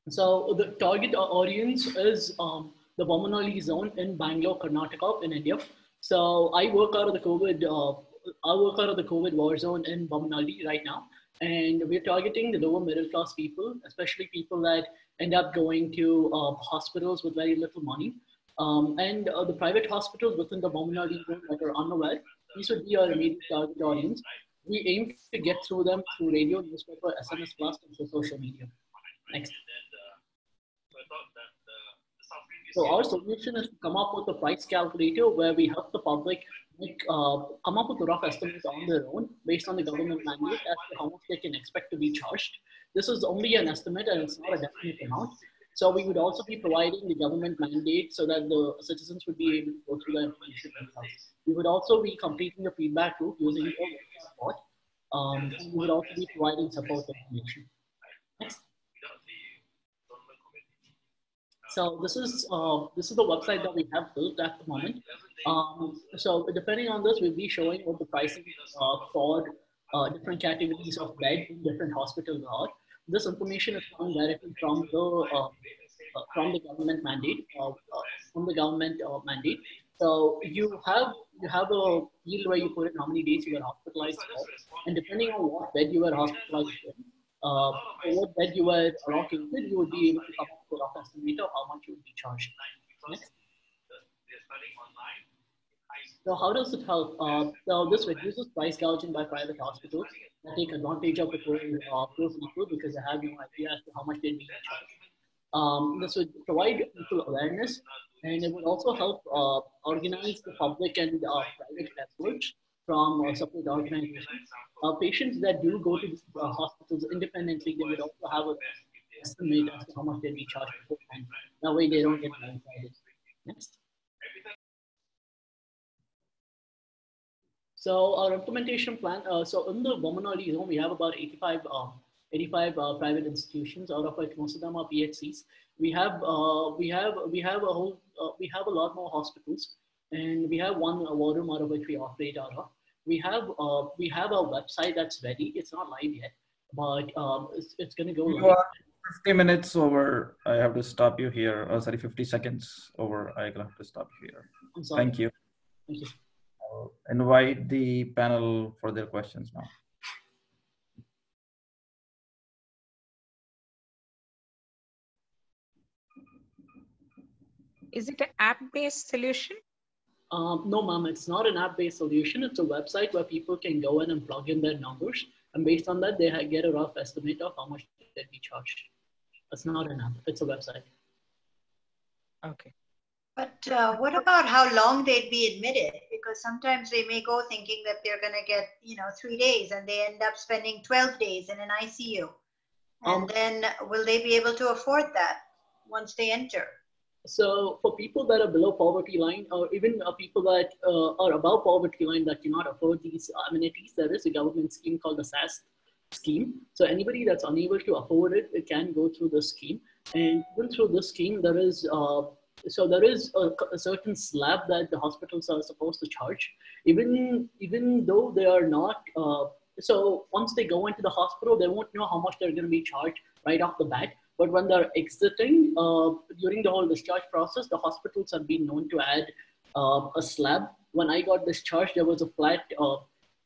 So the target audience is um, the Bommanahalli zone in Bangalore, Karnataka in India. So I work out of the COVID, uh, I work out of the COVID war zone in Bommanahalli right now. And we're targeting the lower middle class people, especially people that end up going to uh, hospitals with very little money. Um, and uh, the private hospitals within the Bommanahalli zone that are unaware, these would be our immediate target audience. We aim to get through them through radio, newspaper, SMS blast, and through social media. Next. So our solution is to come up with a price calculator where we help the public make, uh, come up with a rough estimate on their own based on the government mandate as to how much they can expect to be charged. This is only an estimate and it's not a definite amount. So we would also be providing the government mandate so that the citizens would be able to go through the information themselves. We would also be completing the feedback loop using the support. Um, we would also be providing support information. Next. So this is uh, this is the website that we have built at the moment. Um, so depending on this, we'll be showing what the pricing uh, for uh, different categories of bed in different hospitals are. This information is coming directly from the uh, uh, from the government mandate uh, from the government mandate. So you have you have a field where you put in how many days you were hospitalized for, and depending on what bed you were hospitalized in, uh, what bed you were allocated, you would be able to come up with a rough estimate of how much you would be charged. Next. So how does it help? Uh, so this reduces price gouging by private hospitals that take advantage of the poor, uh, poor people because they have no idea as to how much they need to charge. Um, this would provide people awareness and it would also help uh, organize the public and uh, private efforts from uh, separate organizations. Uh, patients that do go to uh, hospitals independently, they would also have an estimate as to how much they'll be charged beforehand. That way they don't get blindsided. Next. So our implementation plan, uh, so in the Bommanahalli zone, we have about 85, um, 85 uh, private institutions, out of which most of them are PHCs. We have, uh, we have, we have a whole, uh, we have a lot more hospitals, and we have one room out of which we operate out of. We have, uh, we have a website that's ready. It's not live yet, but um, it's, it's going to go. You are 50 minutes over. I have to stop you here. Oh, sorry, 50 seconds over. I have to stop you here. Thank you. Thank you. I'll invite the panel for their questions now. Is it an app-based solution? Um, no, ma'am, it's not an app-based solution. It's a website where people can go in and plug in their numbers, and based on that, they get a rough estimate of how much they'll be charged. It's not an app; it's a website. Okay. But uh, what about how long they'd be admitted? Because sometimes they may go thinking that they're going to get, you know, three days, and they end up spending 12 days in an ICU. And Um, then will they be able to afford that once they enter? So for people that are below poverty line, or even uh, people that uh, are above poverty line that cannot afford these amenities, there is a government scheme called the SAS scheme. So anybody that's unable to afford it, it can go through the scheme. And even through this scheme, there is uh, so there is a, a certain slab that the hospitals are supposed to charge, even even though they are not. Uh, so once they go into the hospital, they won't know how much they're going to be charged right off the bat. But when they're exiting uh, during the whole discharge process, the hospitals have been known to add uh, a slab. When I got discharged, there was a flat, uh,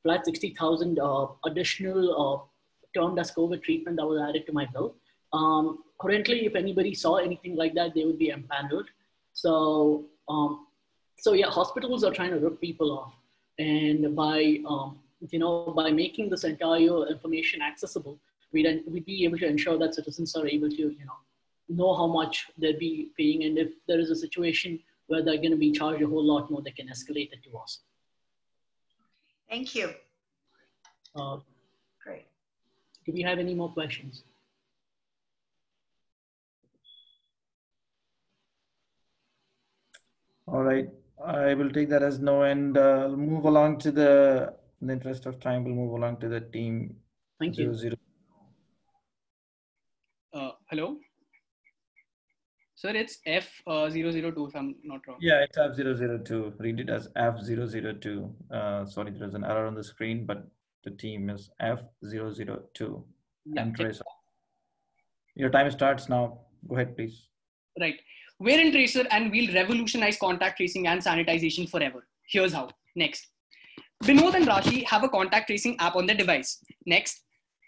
flat sixty thousand uh, additional uh, termed as COVID treatment that was added to my bill. Um, currently, if anybody saw anything like that, they would be empaneled. So, um, so yeah, hospitals are trying to rip people off, and by um, you know by making this entire information accessible, we'd, we'd be able to ensure that citizens are able to, you know, know how much they'd be paying. And if there is a situation where they're going to be charged a whole lot more, they can escalate it to us. Thank you. Uh, Great. Do we have any more questions? All right, I will take that as no, and uh, move along to the. In the interest of time, we'll move along to the team. Thank you. Zero, zero. Uh, hello. Sir, it's F002 if I'm not wrong. Yeah, it's F002. Read it as F002. Uh, sorry, there's an error on the screen, but the team is F002. Yeah, and Tracer. Your time starts now. Go ahead, please. Right. We're in Tracer and we'll revolutionize contact tracing and sanitization forever. Here's how. Next. Binod and Rashi have a contact tracing app on their device. Next.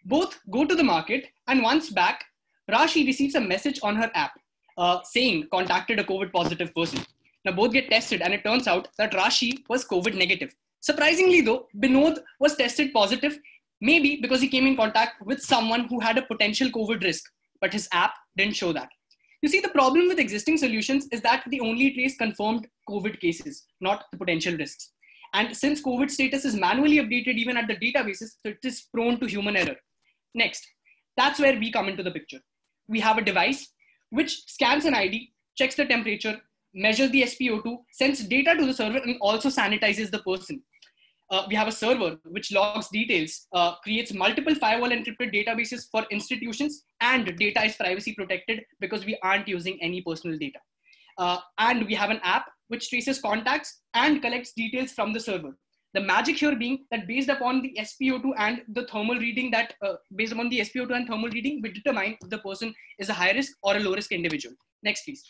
Both go to the market and once back, Rashi receives a message on her app uh, saying contacted a COVID positive person. Now both get tested and it turns out that Rashi was COVID negative. Surprisingly though, Binod was tested positive, maybe because he came in contact with someone who had a potential COVID risk, but his app didn't show that. You see, the problem with existing solutions is that they only trace confirmed COVID cases, not the potential risks. And since COVID status is manually updated even at the databases, so it is prone to human error. Next, that's where we come into the picture. We have a device which scans an ID, checks the temperature, measures the SpO2, sends data to the server, and also sanitizes the person. Uh, we have a server which logs details, uh, creates multiple firewall encrypted databases for institutions, and data is privacy protected because we aren't using any personal data. Uh, and we have an app which traces contacts and collects details from the server. The magic here being that based upon the SpO2 and the thermal reading that, uh, based upon the SpO2 and thermal reading, we determine if the person is a high risk or a low risk individual. Next, please.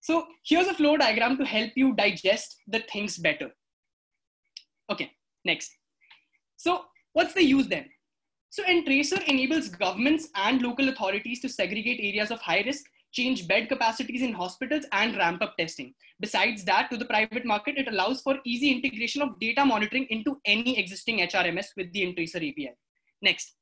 So here's a flow diagram to help you digest the things better. Okay, next. So what's the use then? So Entracer enables governments and local authorities to segregate areas of high risk, change bed capacities in hospitals and ramp up testing. Besides that, to the private market, it allows for easy integration of data monitoring into any existing HRMS with the Entracer API. Next.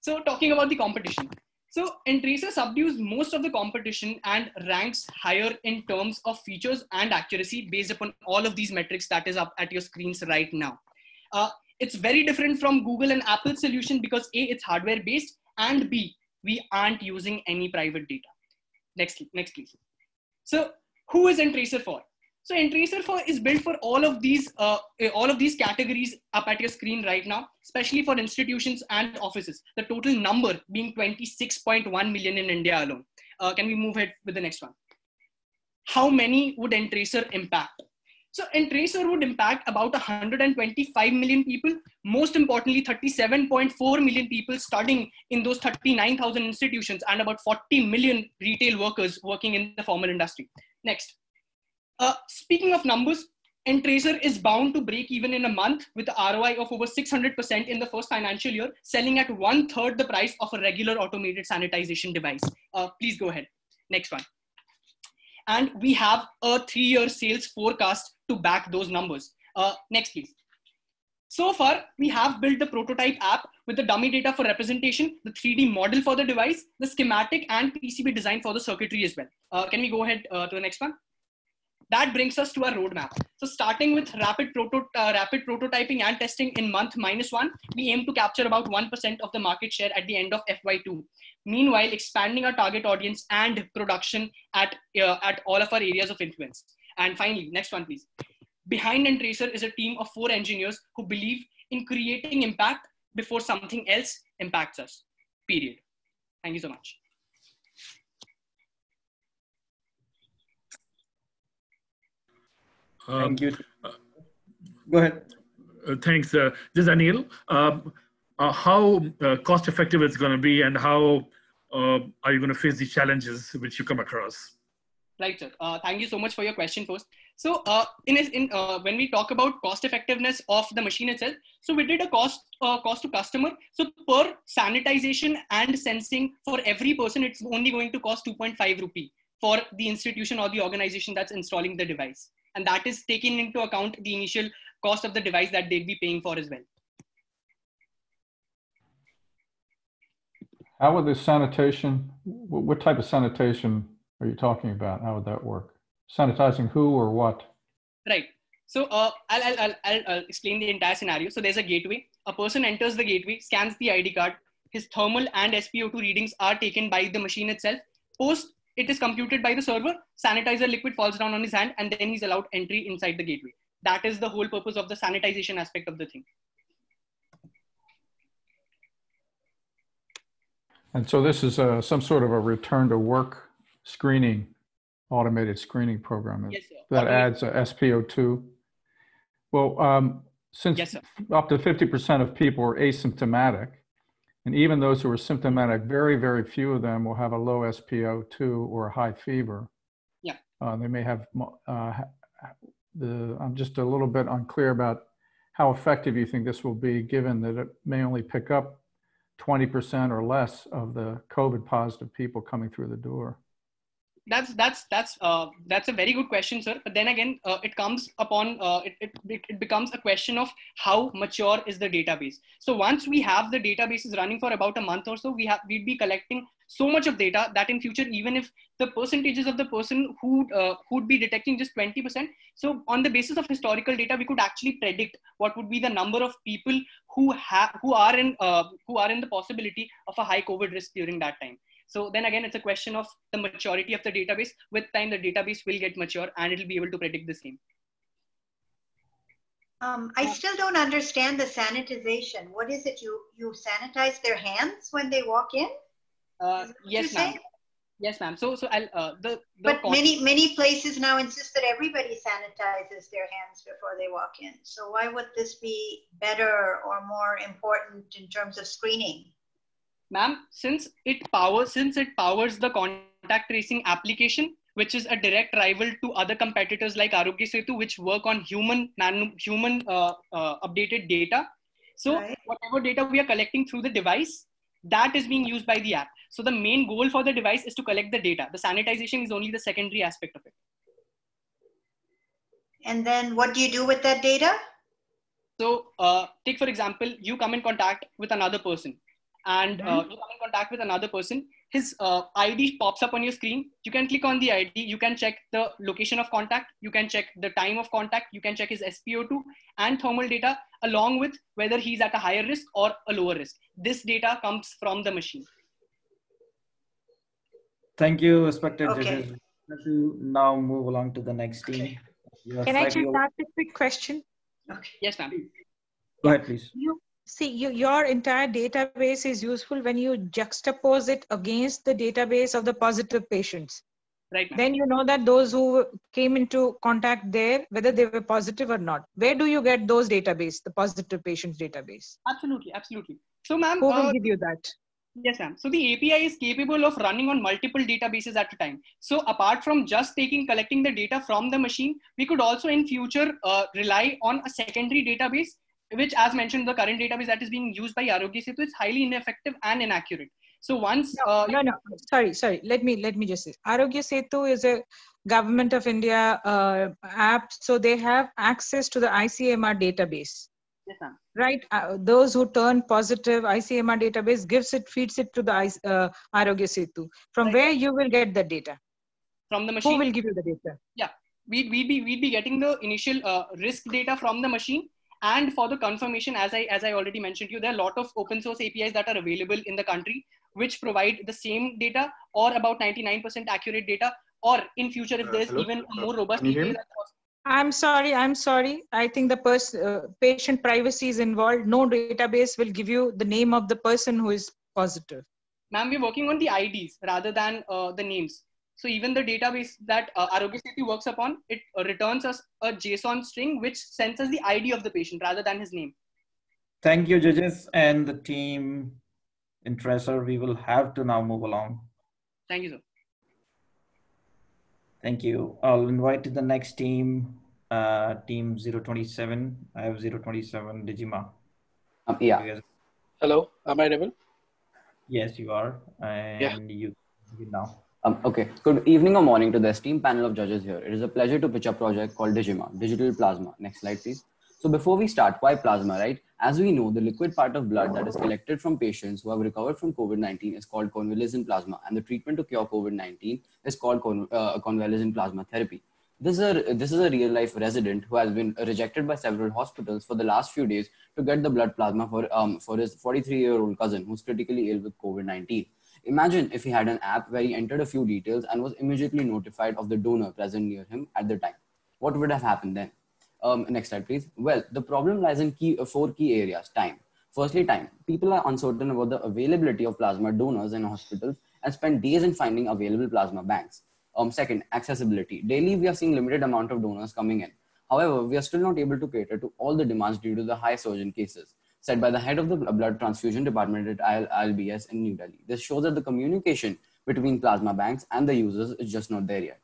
So talking about the competition. So Entracer subdues most of the competition and ranks higher in terms of features and accuracy based upon all of these metrics that is up at your screens right now. Uh, it's very different from Google and Apple solution because A, it's hardware based and B, we aren't using any private data. Next, next please. So who is Entracer for? So Entracer for is built for all of these uh, all of these categories up at your screen right now, especially for institutions and offices. The total number being 26.1 million in India alone. Uh, can we move ahead with the next one? How many would Entracer impact? So Entracer would impact about 125 million people. Most importantly, 37.4 million people studying in those 39,000 institutions and about 40 million retail workers working in the formal industry. Next. Uh, speaking of numbers, Entracer is bound to break even in a month with the ROI of over 600% in the first financial year, selling at one third the price of a regular automated sanitization device. Uh, please go ahead. Next one. And we have a three year sales forecast to back those numbers. Uh, next, please. So far, we have built the prototype app with the dummy data for representation, the 3D model for the device, the schematic and PCB design for the circuitry as well. Uh, can we go ahead uh, to the next one? That brings us to our roadmap. So starting with rapid, proto uh, rapid prototyping and testing in month minus one, we aim to capture about 1% of the market share at the end of FY2. Meanwhile, expanding our target audience and production at, uh, at all of our areas of influence. And finally, next one, please. Behind Entracer is a team of four engineers who believe in creating impact before something else impacts us. Period. Thank you so much. Thank you. Go ahead. Uh, thanks. Uh, this is Anil. Um, uh, how uh, cost effective it's going to be and how uh, are you going to face the challenges which you come across? Right, sir. Uh, thank you so much for your question first. So, uh, in, in uh, when we talk about cost effectiveness of the machine itself, so we did a cost uh, cost to customer. So per sanitization and sensing for every person, it's only going to cost 2.5 rupee for the institution or the organization that's installing the device, and that is taking into account the initial cost of the device that they'd be paying for as well. How would the sanitation, what type of sanitation are you talking about? How would that work? Sanitizing who or what? Right. So uh, I'll, I'll, I'll, I'll, I'll explain the entire scenario. So there's a gateway. A person enters the gateway, scans the ID card. His thermal and SpO2 readings are taken by the machine itself. Post, it is computed by the server. Sanitizer liquid falls down on his hand, and then he's allowed entry inside the gateway. That is the whole purpose of the sanitization aspect of the thing. And so this is uh, some sort of a return to work screening, automated screening program Yes, that Automated- adds a SPO2. Well, um, since Yes, up to 50% of people are asymptomatic, and even those who are symptomatic, very, very few of them will have a low SPO2 or a high fever. Yeah. Uh, they may have uh, the. I'm just a little bit unclear about how effective you think this will be, given that it may only pick up 20% or less of the COVID positive people coming through the door. That's that's that's uh, that's a very good question sir. But then again uh, it comes upon uh, it, it it becomes a question of how mature is the database. So once we have the databases running for about a month or so we have we'd be collecting so much of data that in future even if the percentages of the person who uh, who'd be detecting just 20% so on the basis of historical data we could actually predict what would be the number of people who have who are in uh, who are in the possibility of a high covid risk during that time so then again, it's a question of the maturity of the database. With time, the database will get mature and it'll be able to predict the same. Um, I still don't understand the sanitization. What is it? You you sanitize their hands when they walk in? Uh, yes, ma'am. Yes, ma'am. So, so I'll uh, the, the But many many places now insist that everybody sanitizes their hands before they walk in. So why would this be better or more important in terms of screening? Ma'am, since it powers since it powers the contact tracing application, which is a direct rival to other competitors like Aarogya Setu, which work on human man, human uh, uh, updated data. So whatever data we are collecting through the device, that is being used by the app. So the main goal for the device is to collect the data. The sanitization is only the secondary aspect of it. And then what do you do with that data? So uh, take for example, you come in contact with another person and uh, Mhm. you come in contact with another person. His uh, ID pops up on your screen. You can click on the ID. You can check the location of contact. You can check the time of contact. You can check his SpO2 and thermal data along with whether he's at a higher risk or a lower risk. This data comes from the machine. Thank you, respected Okay. judges. Let to now move along to the next team. You are Can I slightly just ask a quick question? okay Yes, ma'am. Go ahead, please. You see, you, your entire database is useful when you juxtapose it against the database of the positive patients. Right. Then you know that those who came into contact there, whether they were positive or not. Where do you get those database, the positive patients database? Absolutely, absolutely. So, ma'am, Who will uh, give you that? Yes, ma'am. So the API is capable of running on multiple databases at a time. So apart from just taking collecting the data from the machine, we could also in future uh, rely on a secondary database, which, as mentioned, the current database that is being used by Aarogya Setu is highly ineffective and inaccurate. So once uh, no, no, sorry, sorry. Let me let me just say, Aarogya Setu is a government of India uh, app, so they have access to the ICMR database. Yes, ma'am. Right, uh, those who turn positive, ICMR database gives it, feeds it to the uh, Aarogya Setu. From where you will get the data? from the machine, Who will give you the data? yeah, we'd, we'd be we'd be getting the initial uh, risk data from the machine. And for the confirmation, as I as I already mentioned to you, there are a lot of open source APIs that are available in the country, which provide the same data or about 99% accurate data. Or in future, if Uh, there's hello? even a more robust Can you API me? that's possible. I'm sorry, I'm sorry. I think the pers- uh, patient privacy is involved. No database will give you the name of the person who is positive. Ma'am, we're working on the IDs rather than uh, the names. So even the database that uh, Aarogya Setu works upon, it uh, returns us a JSON string which sends us the ID of the patient rather than his name. Thank you, judges and the team in Tracer. We will have to now move along. Thank you, sir. Thank you. I'll invite to the next team, uh, team 027. I have 027, Digima. Um, yeah. Guys- Hello, am I audible? Yes, you are. And you, you now. Um, okay. Good evening or morning to the esteemed panel of judges here. It is a pleasure to pitch a project called Digima, Digital Plasma. Next slide, please. So before we start, why plasma, right? As we know, the liquid part of blood that is collected from patients who have recovered from COVID-19 is called convalescent plasma, and the treatment to cure COVID-19 is called con- uh, convalescent plasma therapy. This is, a, this is a real life resident who has been rejected by several hospitals for the last few days to get the blood plasma for, um, for his 43 year old cousin who's critically ill with COVID 19. Imagine if he had an app where he entered a few details and was immediately notified of the donor present near him at the time. What would have happened then? Um, next slide, please. Well, the problem lies in key, uh, four key areas. Time. Firstly, time. People are uncertain about the availability of plasma donors in hospitals and spend days in finding available plasma banks. Um, second, accessibility. Daily, we are seeing limited amount of donors coming in. However, we are still not able to cater to all the demands due to the high surge in cases, said by the head of the blood transfusion department at ILBS in New Delhi. This shows that the communication between plasma banks and the users is just not there yet.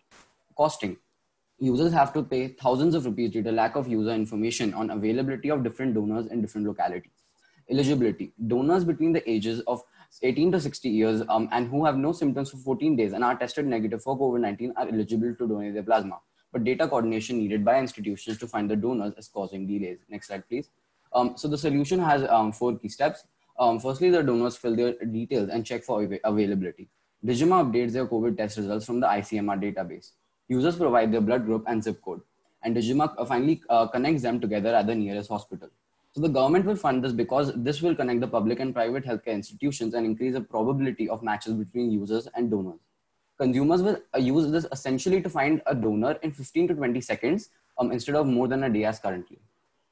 Costing. Users have to pay thousands of rupees due to lack of user information on availability of different donors in different localities. Eligibility. Donors between the ages of 18 to 60 years um, and who have no symptoms for 14 days and are tested negative for COVID-19 are eligible to donate their plasma. But data coordination needed by institutions to find the donors is causing delays. Next slide, please. Um, so the solution has um, four key steps. Um, firstly, the donors fill their details and check for av availability. Digima updates their COVID test results from the ICMR database. Users provide their blood group and zip code. And Digima uh, finally uh, connects them together at the nearest hospital. So the government will fund this because this will connect the public and private healthcare institutions and increase the probability of matches between users and donors. Consumers will uh, use this essentially to find a donor in 15 to 20 seconds um, instead of more than a day as currently.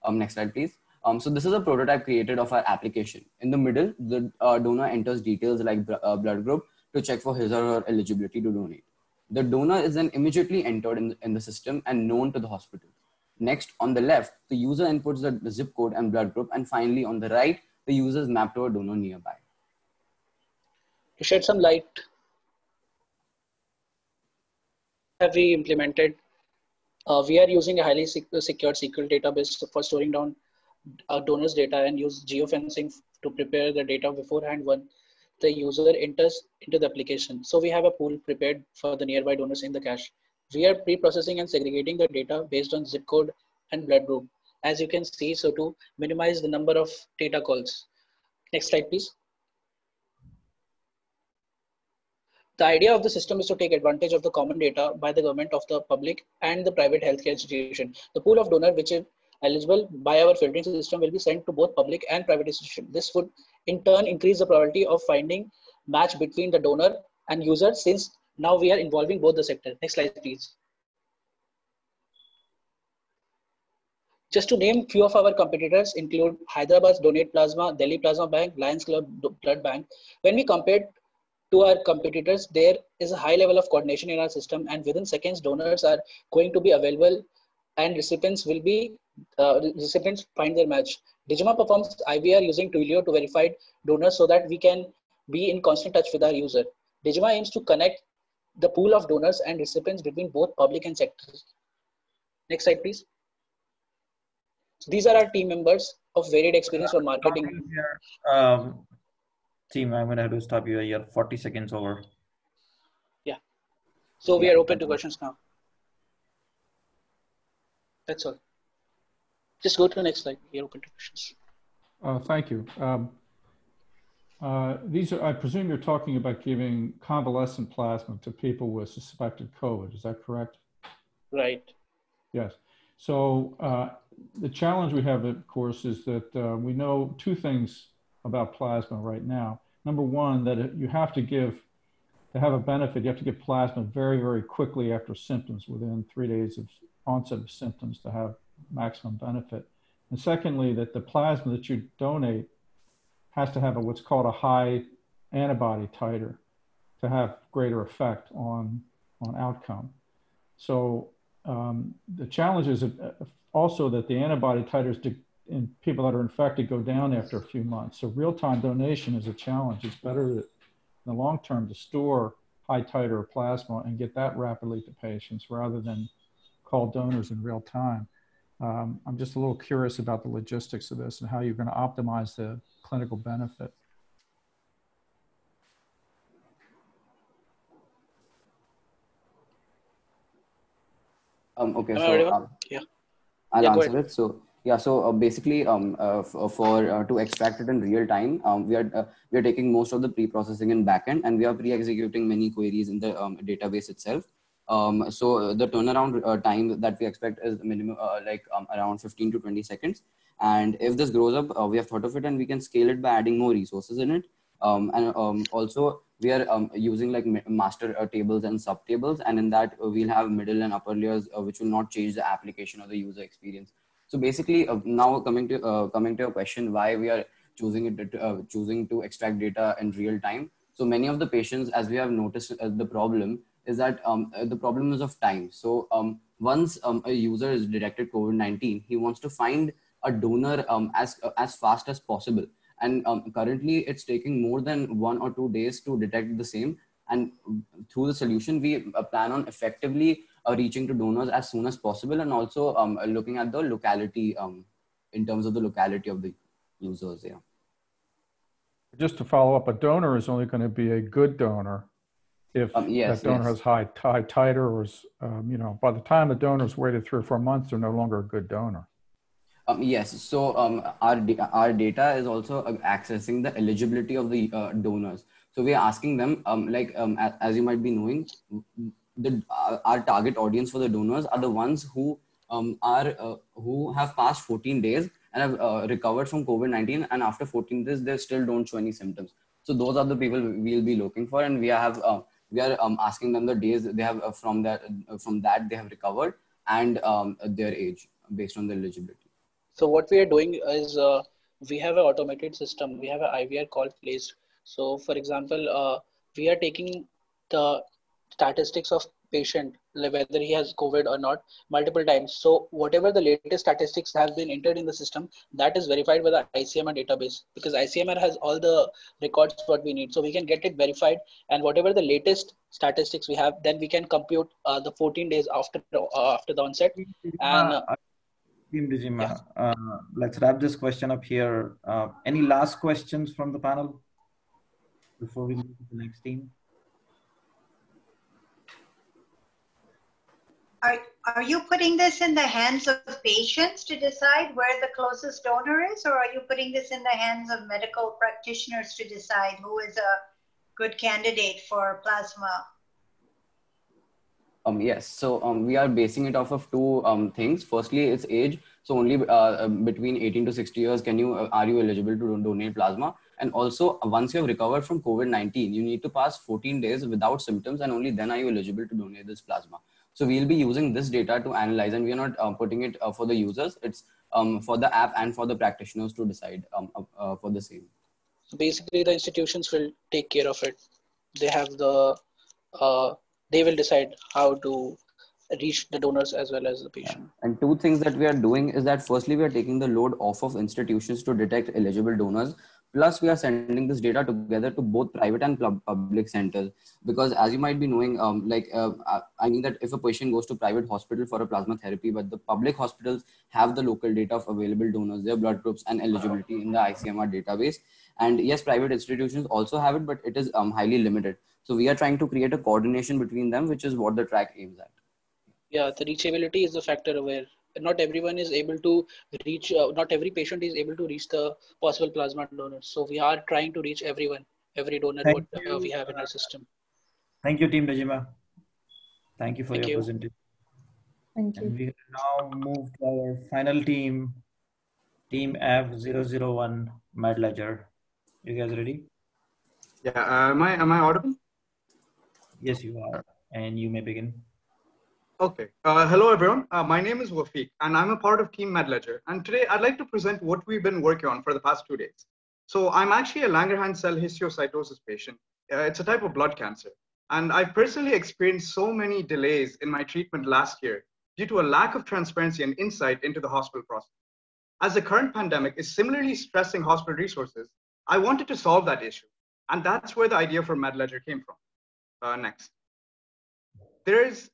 Um, next slide, please. Um, so this is a prototype created of our application. In the middle, the uh, donor enters details like uh, blood group to check for his or her eligibility to donate. The donor is then immediately entered in, in the system and known to the hospital. Next, on the left, the user inputs the zip code and blood group. And finally, on the right, the user is mapped to a donor nearby. To shed some light, have we implemented? Uh, we are using a highly secured SQL database for storing down uh, donors data and use geofencing to prepare the data beforehand when the user enters into the application. So we have a pool prepared for the nearby donors in the cache. We are pre-processing and segregating the data based on zip code and blood group. As you can see, so to minimize the number of data calls. Next slide, please. The idea of the system is to take advantage of the common data by the government of the public and the private healthcare institution. The pool of donor which is eligible by our filtering system will be sent to both public and private institutions. This would in turn increase the probability of finding match between the donor and user since now we are involving both the sector. Next slide, please. Just to name few of our competitors include Hyderabad's Donate Plasma, Delhi Plasma Bank, Lions Club Blood Bank. When we compared to our competitors, there is a high level of coordination in our system and within seconds, donors are going to be available and recipients will be, uh, recipients find their match. Digima performs IVR using Twilio to verify donors so that we can be in constant touch with our user. Digima aims to connect the pool of donors and recipients between both public and sectors. Next slide, please. So these are our team members of varied experience for marketing. Um, team, I'm going to have to stop you here. 40 seconds over. Yeah. So we are open to questions now. That's all. Just go to the next slide. We are open to questions. Uh, thank you. Um, uh, these are, I presume you're talking about giving convalescent plasma to people with suspected COVID. Is that correct? Right. Yes. So uh, the challenge we have, of course, is that uh, we know two things about plasma right now. Number one, that you have to give, to have a benefit, you have to give plasma very, very quickly after symptoms, within three days of onset of symptoms to have maximum benefit. And secondly, that the plasma that you donate has to have a, what's called a high antibody titer to have greater effect on, on outcome. So um, the challenge is also that the antibody titers in people that are infected go down after a few months. So real-time donation is a challenge. It's better in the long term to store high titer plasma and get that rapidly to patients rather than call donors in real time. Um, I'm just a little curious about the logistics of this and how you're going to optimize the clinical benefit. Um, okay, so um, yeah. I'll yeah, answer it. So Yeah, so uh, basically, um, uh, uh for uh, to extract it in real time, um, we are uh, we are taking most of the pre-processing in backend, and we are pre-executing many queries in the um, database itself. Um, so the turnaround time that we expect is minimum like um, around 15 to 20 seconds. And if this grows up, we have thought of it, and we can scale it by adding more resources in it. Um, and um, also we are um, using like master uh, tables and sub tables and in that uh, we'll have middle and upper layers uh, which will not change the application or the user experience so basically, uh, now coming to uh, coming to your question, why we are choosing it, uh, choosing to extract data in real time. So many of the patients, as we have noticed, uh, the problem is that um, uh, the problem is of time. So um, once um, a user is detected COVID-19, he wants to find a donor um, as uh, as fast as possible. And um, currently, it's taking more than one or two days to detect the same. And through the solution, we plan on effectively uh, reaching to donors as soon as possible and also um, looking at the locality in terms of the locality of the users. Yeah. Just to follow up, a donor is only going to be a good donor if um, yes, that donor yes. has high, high titer or is, um, you know, by the time the donor's waited three or four months, they're no longer a good donor. Um, yes, so um, our, our data is also uh, accessing the eligibility of the uh, donors. So we are asking them, um, like um, as, as, you might be knowing, the uh, our target audience for the donors are the ones who um, are uh, who have passed 14 days and have uh, recovered from COVID-19, and after 14 days they still don't show any symptoms. So those are the people we'll be looking for, and we have uh, we are um, asking them the days they have uh, from that uh, from that they have recovered and um, their age based on the eligibility. So what we are doing is we have an automated system. We have an IVR call placed. So for example, we are taking the statistics of patient whether he has covid or not multiple times so whatever the latest statistics have been entered in the system that is verified by the icmr database because icmr has all the records what we need so we can get it verified and whatever the latest statistics we have then we can compute uh, the 14 days after uh, after the onset and uh, Digima, uh, let's wrap this question up here. Uh, any last questions from the panel before we move to the next team? Are, are you putting this in the hands of patients to decide where the closest donor is, or are you putting this in the hands of medical practitioners to decide who is a good candidate for plasma? Um, yes, so um, we are basing it off of two um, things. Firstly, it's age. So only uh, um, between 18 to 60 years can you uh, are you eligible to donate plasma. And also, once you have recovered from COVID-19, you need to pass 14 days without symptoms, and only then are you eligible to donate this plasma. So we'll be using this data to analyze, and we are not uh, putting it uh, for the users. It's um, for the app and for the practitioners to decide um, uh, uh, for the same. So basically, the institutions will take care of it. They have the, uh, they will decide how to reach the donors as well as the patient. And two things that we are doing is that firstly, we are taking the load off of institutions to detect eligible donors Plus, we are sending this data together to both private and public centers because, as you might be knowing, um, like uh, I mean that if a patient goes to private hospital for a plasma therapy, but the public hospitals have the local data of available donors, their blood groups, and eligibility in the ICMR database. And yes, private institutions also have it, but it is um, highly limited. So we are trying to create a coordination between them, which is what the track aims at. Yeah, the reachability is a factor where not everyone is able to reach uh, not every patient is able to reach the possible plasma donors. So we are trying to reach everyone every donor what uh, we have in our system. Thank you team Digima. thank you for thank your you. presentation. Thank you. And we now move to our final team team f001 MedLedger. You guys ready? Yeah uh, am i am i audible? Yes you are. And you may begin Okay. Uh, hello, everyone. Uh, my name is Wafiq, and I'm a part of Team MedLedger. And today I'd like to present what we've been working on for the past two days. So I'm actually a Langerhans cell histiocytosis patient. Uh, it's a type of blood cancer. And I've personally experienced so many delays in my treatment last year due to a lack of transparency and insight into the hospital process. As the current pandemic is similarly stressing hospital resources, I wanted to solve that issue. And that's where the idea for MedLedger came from. Uh, next. There is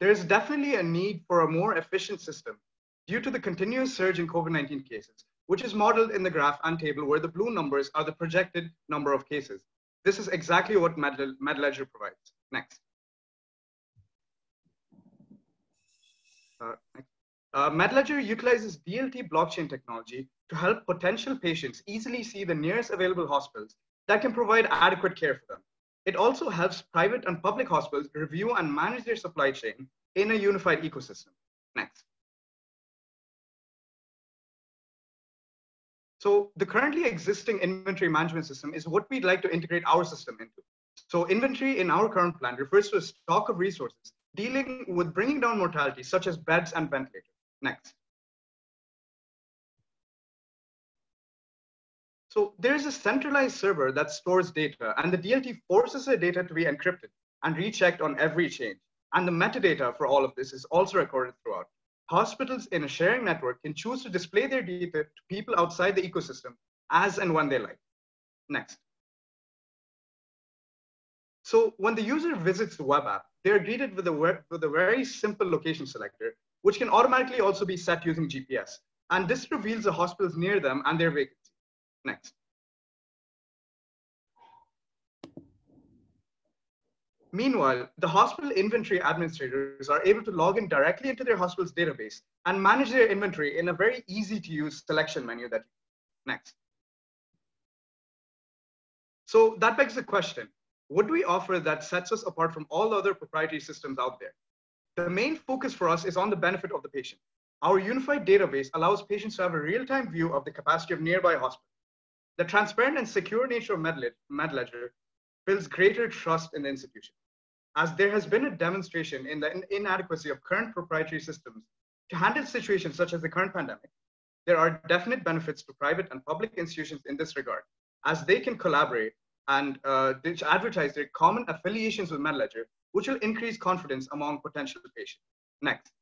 there is definitely a need for a more efficient system due to the continuous surge in COVID-19 cases, which is modeled in the graph and table where the blue numbers are the projected number of cases. This is exactly what MedLedger provides. Next. Uh. Uh, MedLedger utilizes DLT blockchain technology to help potential patients easily see the nearest available hospitals that can provide adequate care for them. It also helps private and public hospitals review and manage their supply chain in a unified ecosystem. Next. So the currently existing inventory management system is what we'd like to integrate our system into. So inventory in our current plan refers to a stock of resources dealing with bringing down mortality, such as beds and ventilators. Next. So there's a centralized server that stores data and the DLT forces the data to be encrypted and rechecked on every change. And the metadata for all of this is also recorded throughout. Hospitals in a sharing network can choose to display their data to people outside the ecosystem as and when they like. Next. So when the user visits the web app, they're greeted with a, web, with a very simple location selector, which can automatically also be set using GPS. And this reveals the hospitals near them and their vacancy. Next. Meanwhile, the hospital inventory administrators are able to log in directly into their hospital's database and manage their inventory in a very easy to use selection menu that next. So that begs the question, what do we offer that sets us apart from all other proprietary systems out there? The main focus for us is on the benefit of the patient. Our unified database allows patients to have a real-time view of the capacity of nearby hospitals. The transparent and secure nature of MedLedger builds greater trust in the institution. As there has been a demonstration in the inadequacy of current proprietary systems to handle situations such as the current pandemic, there are definite benefits to private and public institutions in this regard, as they can collaborate and uh, advertise their common affiliations with MedLedger, which will increase confidence among potential patients. Next.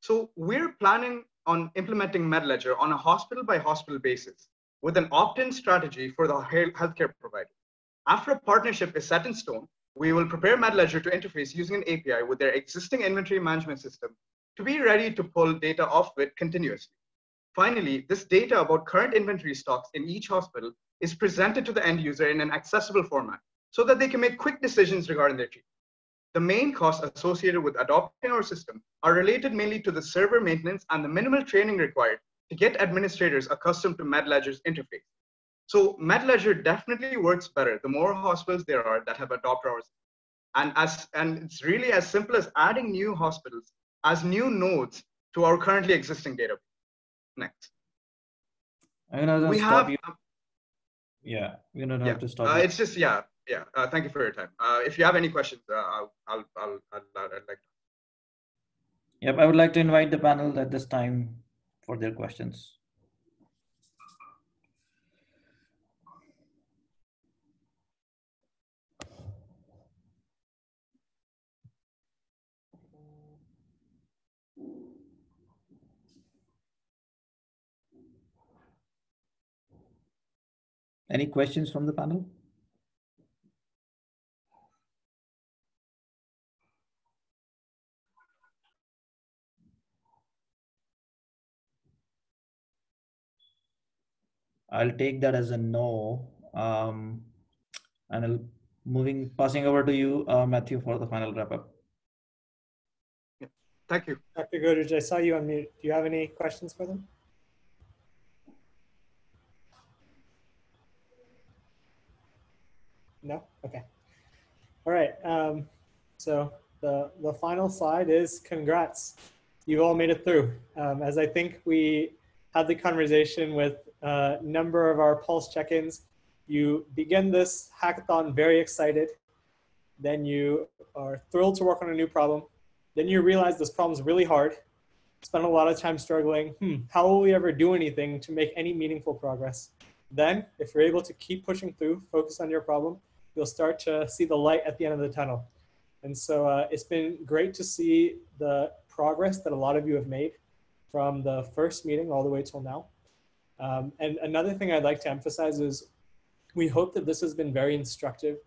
So we're planning on implementing MedLedger on a hospital by hospital basis with an opt-in strategy for the healthcare provider. After a partnership is set in stone, we will prepare MedLedger to interface using an API with their existing inventory management system to be ready to pull data off it continuously. Finally, this data about current inventory stocks in each hospital is presented to the end user in an accessible format so that they can make quick decisions regarding their treatment. The main costs associated with adopting our system are related mainly to the server maintenance and the minimal training required to get administrators accustomed to MedLedger's interface. So MedLedger definitely works better the more hospitals there are that have adopted ours. And, as, and it's really as simple as adding new hospitals as new nodes to our currently existing database. Next. I'm gonna we have, you. Yeah, we're gonna yeah, have to stop. uh, it's just, yeah, yeah. Uh, thank you for your time. Uh, if you have any questions, uh, I'll, I'll, I'll, I'll, I'd like to. Yep, I would like to invite the panel at this time for their questions. Any questions from the panel? I'll take that as a no. Um, and I'll moving passing over to you, uh, Matthew, for the final wrap up. Thank you. Dr. Godrej, I saw you on mute. Do you have any questions for them? No? Okay. All right. Um, so the, the final slide is congrats. You all made it through. Um, as I think we had the conversation with a number of our pulse check-ins, you begin this hackathon very excited. Then you are thrilled to work on a new problem. Then you realize this problem is really hard. Spend a lot of time struggling. Hmm, how will we ever do anything to make any meaningful progress? Then, if you're able to keep pushing through, focus on your problem, you'll start to see the light at the end of the tunnel. And so uh, it's been great to see the progress that a lot of you have made from the first meeting all the way till now. Um, and another thing I'd like to emphasize is we hope that this has been very instructive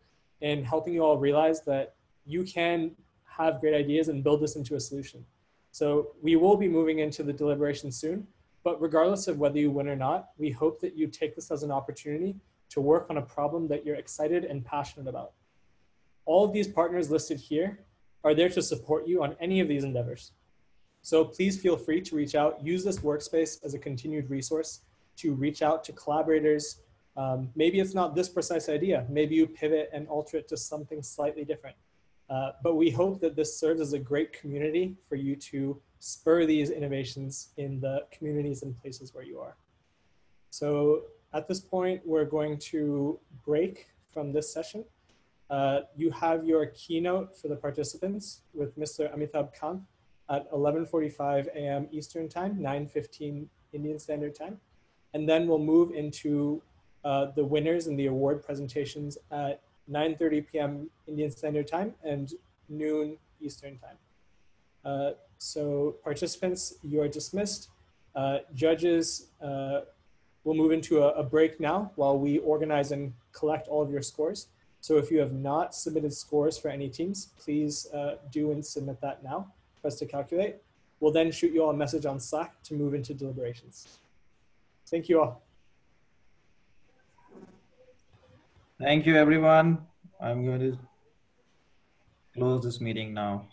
in helping you all realize that you can have great ideas and build this into a solution. So we will be moving into the deliberation soon, but regardless of whether you win or not, we hope that you take this as an opportunity to work on a problem that you're excited and passionate about. All of these partners listed here are there to support you on any of these endeavors. So please feel free to reach out. Use this workspace as a continued resource to reach out to collaborators. Um, maybe it's not this precise idea. Maybe you pivot and alter it to something slightly different. Uh, but we hope that this serves as a great community for you to spur these innovations in the communities and places where you are. So at this point, we're going to break from this session. Uh, you have your keynote for the participants with Mr. Amitabh Kant at 11.45 a.m. Eastern Time, 9.15 Indian Standard Time. And then we'll move into uh, the winners and the award presentations at 9.30 p.m. Indian Standard Time and noon Eastern Time. Uh, so participants, you are dismissed. Uh, judges, uh, we'll move into a, a, break now while we organize and collect all of your scores. So if you have not submitted scores for any teams, please uh, do and submit that now for us to calculate. We'll then shoot you all a message on Slack to move into deliberations. Thank you all. Thank you, everyone. I'm going to close this meeting now.